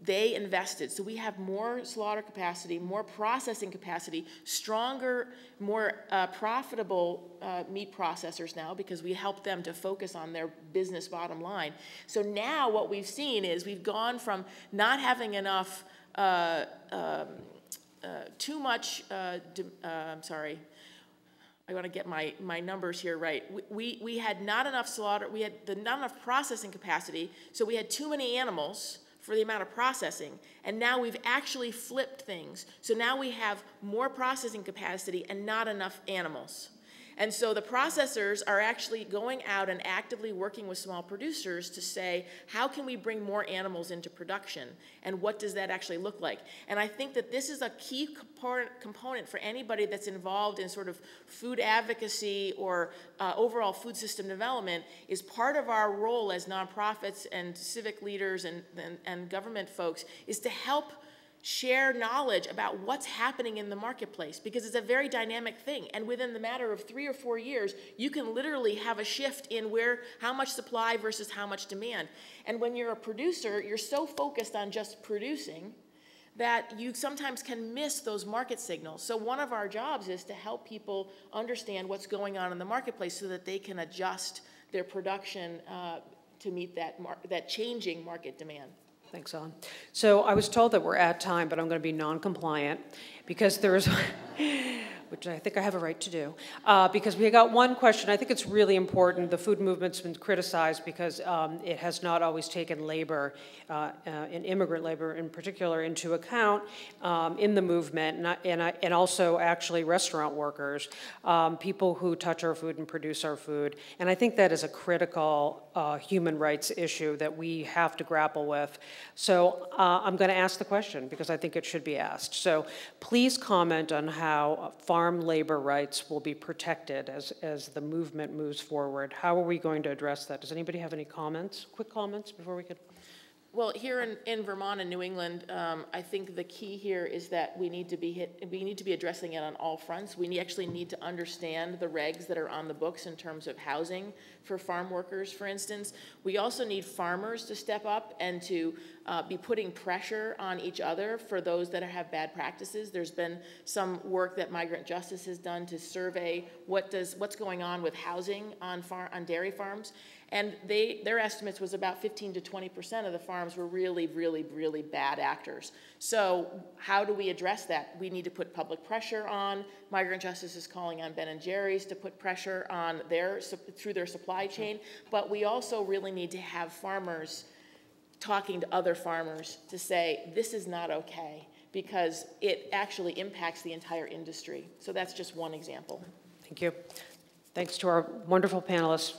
They invested. So we have more slaughter capacity, more processing capacity, stronger, more uh, profitable uh, meat processors now because we help them to focus on their business bottom line. So now what we've seen is we've gone from not having enough, uh, um, uh, too much, uh, I'm sorry, I want to get my, my numbers here right. We, we had not enough slaughter, we had the, not enough processing capacity, so we had too many animals for the amount of processing. And now we've actually flipped things. So now we have more processing capacity and not enough animals. And so the processors are actually going out and actively working with small producers to say, how can we bring more animals into production? And what does that actually look like? And I think that this is a key component for anybody that's involved in sort of food advocacy or uh, overall food system development is part of our role as nonprofits and civic leaders and, and, and government folks is to help share knowledge about what's happening in the marketplace because it's a very dynamic thing and within the matter of 3 or 4 years you can literally have a shift in where how much supply versus how much demand and when you're a producer you're so focused on just producing that you sometimes can miss those market signals. So one of our jobs is to help people understand what's going on in the marketplace so that they can adjust their production uh, to meet that, that changing market demand. Thanks, Ellen. So I was told that we're at time, but I'm going to be non-compliant because there's which I think I have a right to do, uh, because we got one question. I think it's really important. The food movement's been criticized because um, it has not always taken labor, uh, uh, and immigrant labor in particular, into account um, in the movement, and, I- and, I, and also actually restaurant workers, um, people who touch our food and produce our food. And I think that is a critical uh, human rights issue that we have to grapple with. So uh, I'm going to ask the question because I think it should be asked. So please comment on how farm labor rights will be protected as, as the movement moves forward. How are we going to address that? Does anybody have any comments, quick comments before we could? Well, here in, in Vermont and New England, um, I think the key here is that we need to be hit, we need to be addressing it on all fronts. We need, actually need to understand the regs that are on the books in terms of housing for farm workers, for instance. We also need farmers to step up and to uh, be putting pressure on each other for those that have bad practices. There's been some work that Migrant Justice has done to survey what does, what's going on with housing on far, on dairy farms. And they, their estimates was about 15 to 20% of the farms were really, really, really bad actors. So how do we address that? We need to put public pressure on. Migrant Justice is calling on Ben and Jerry's to put pressure on their, through their supply chain. But we also really need to have farmers talking to other farmers to say, this is not okay, because it actually impacts the entire industry. So that's just one example. Thank you. Thanks to our wonderful panelists.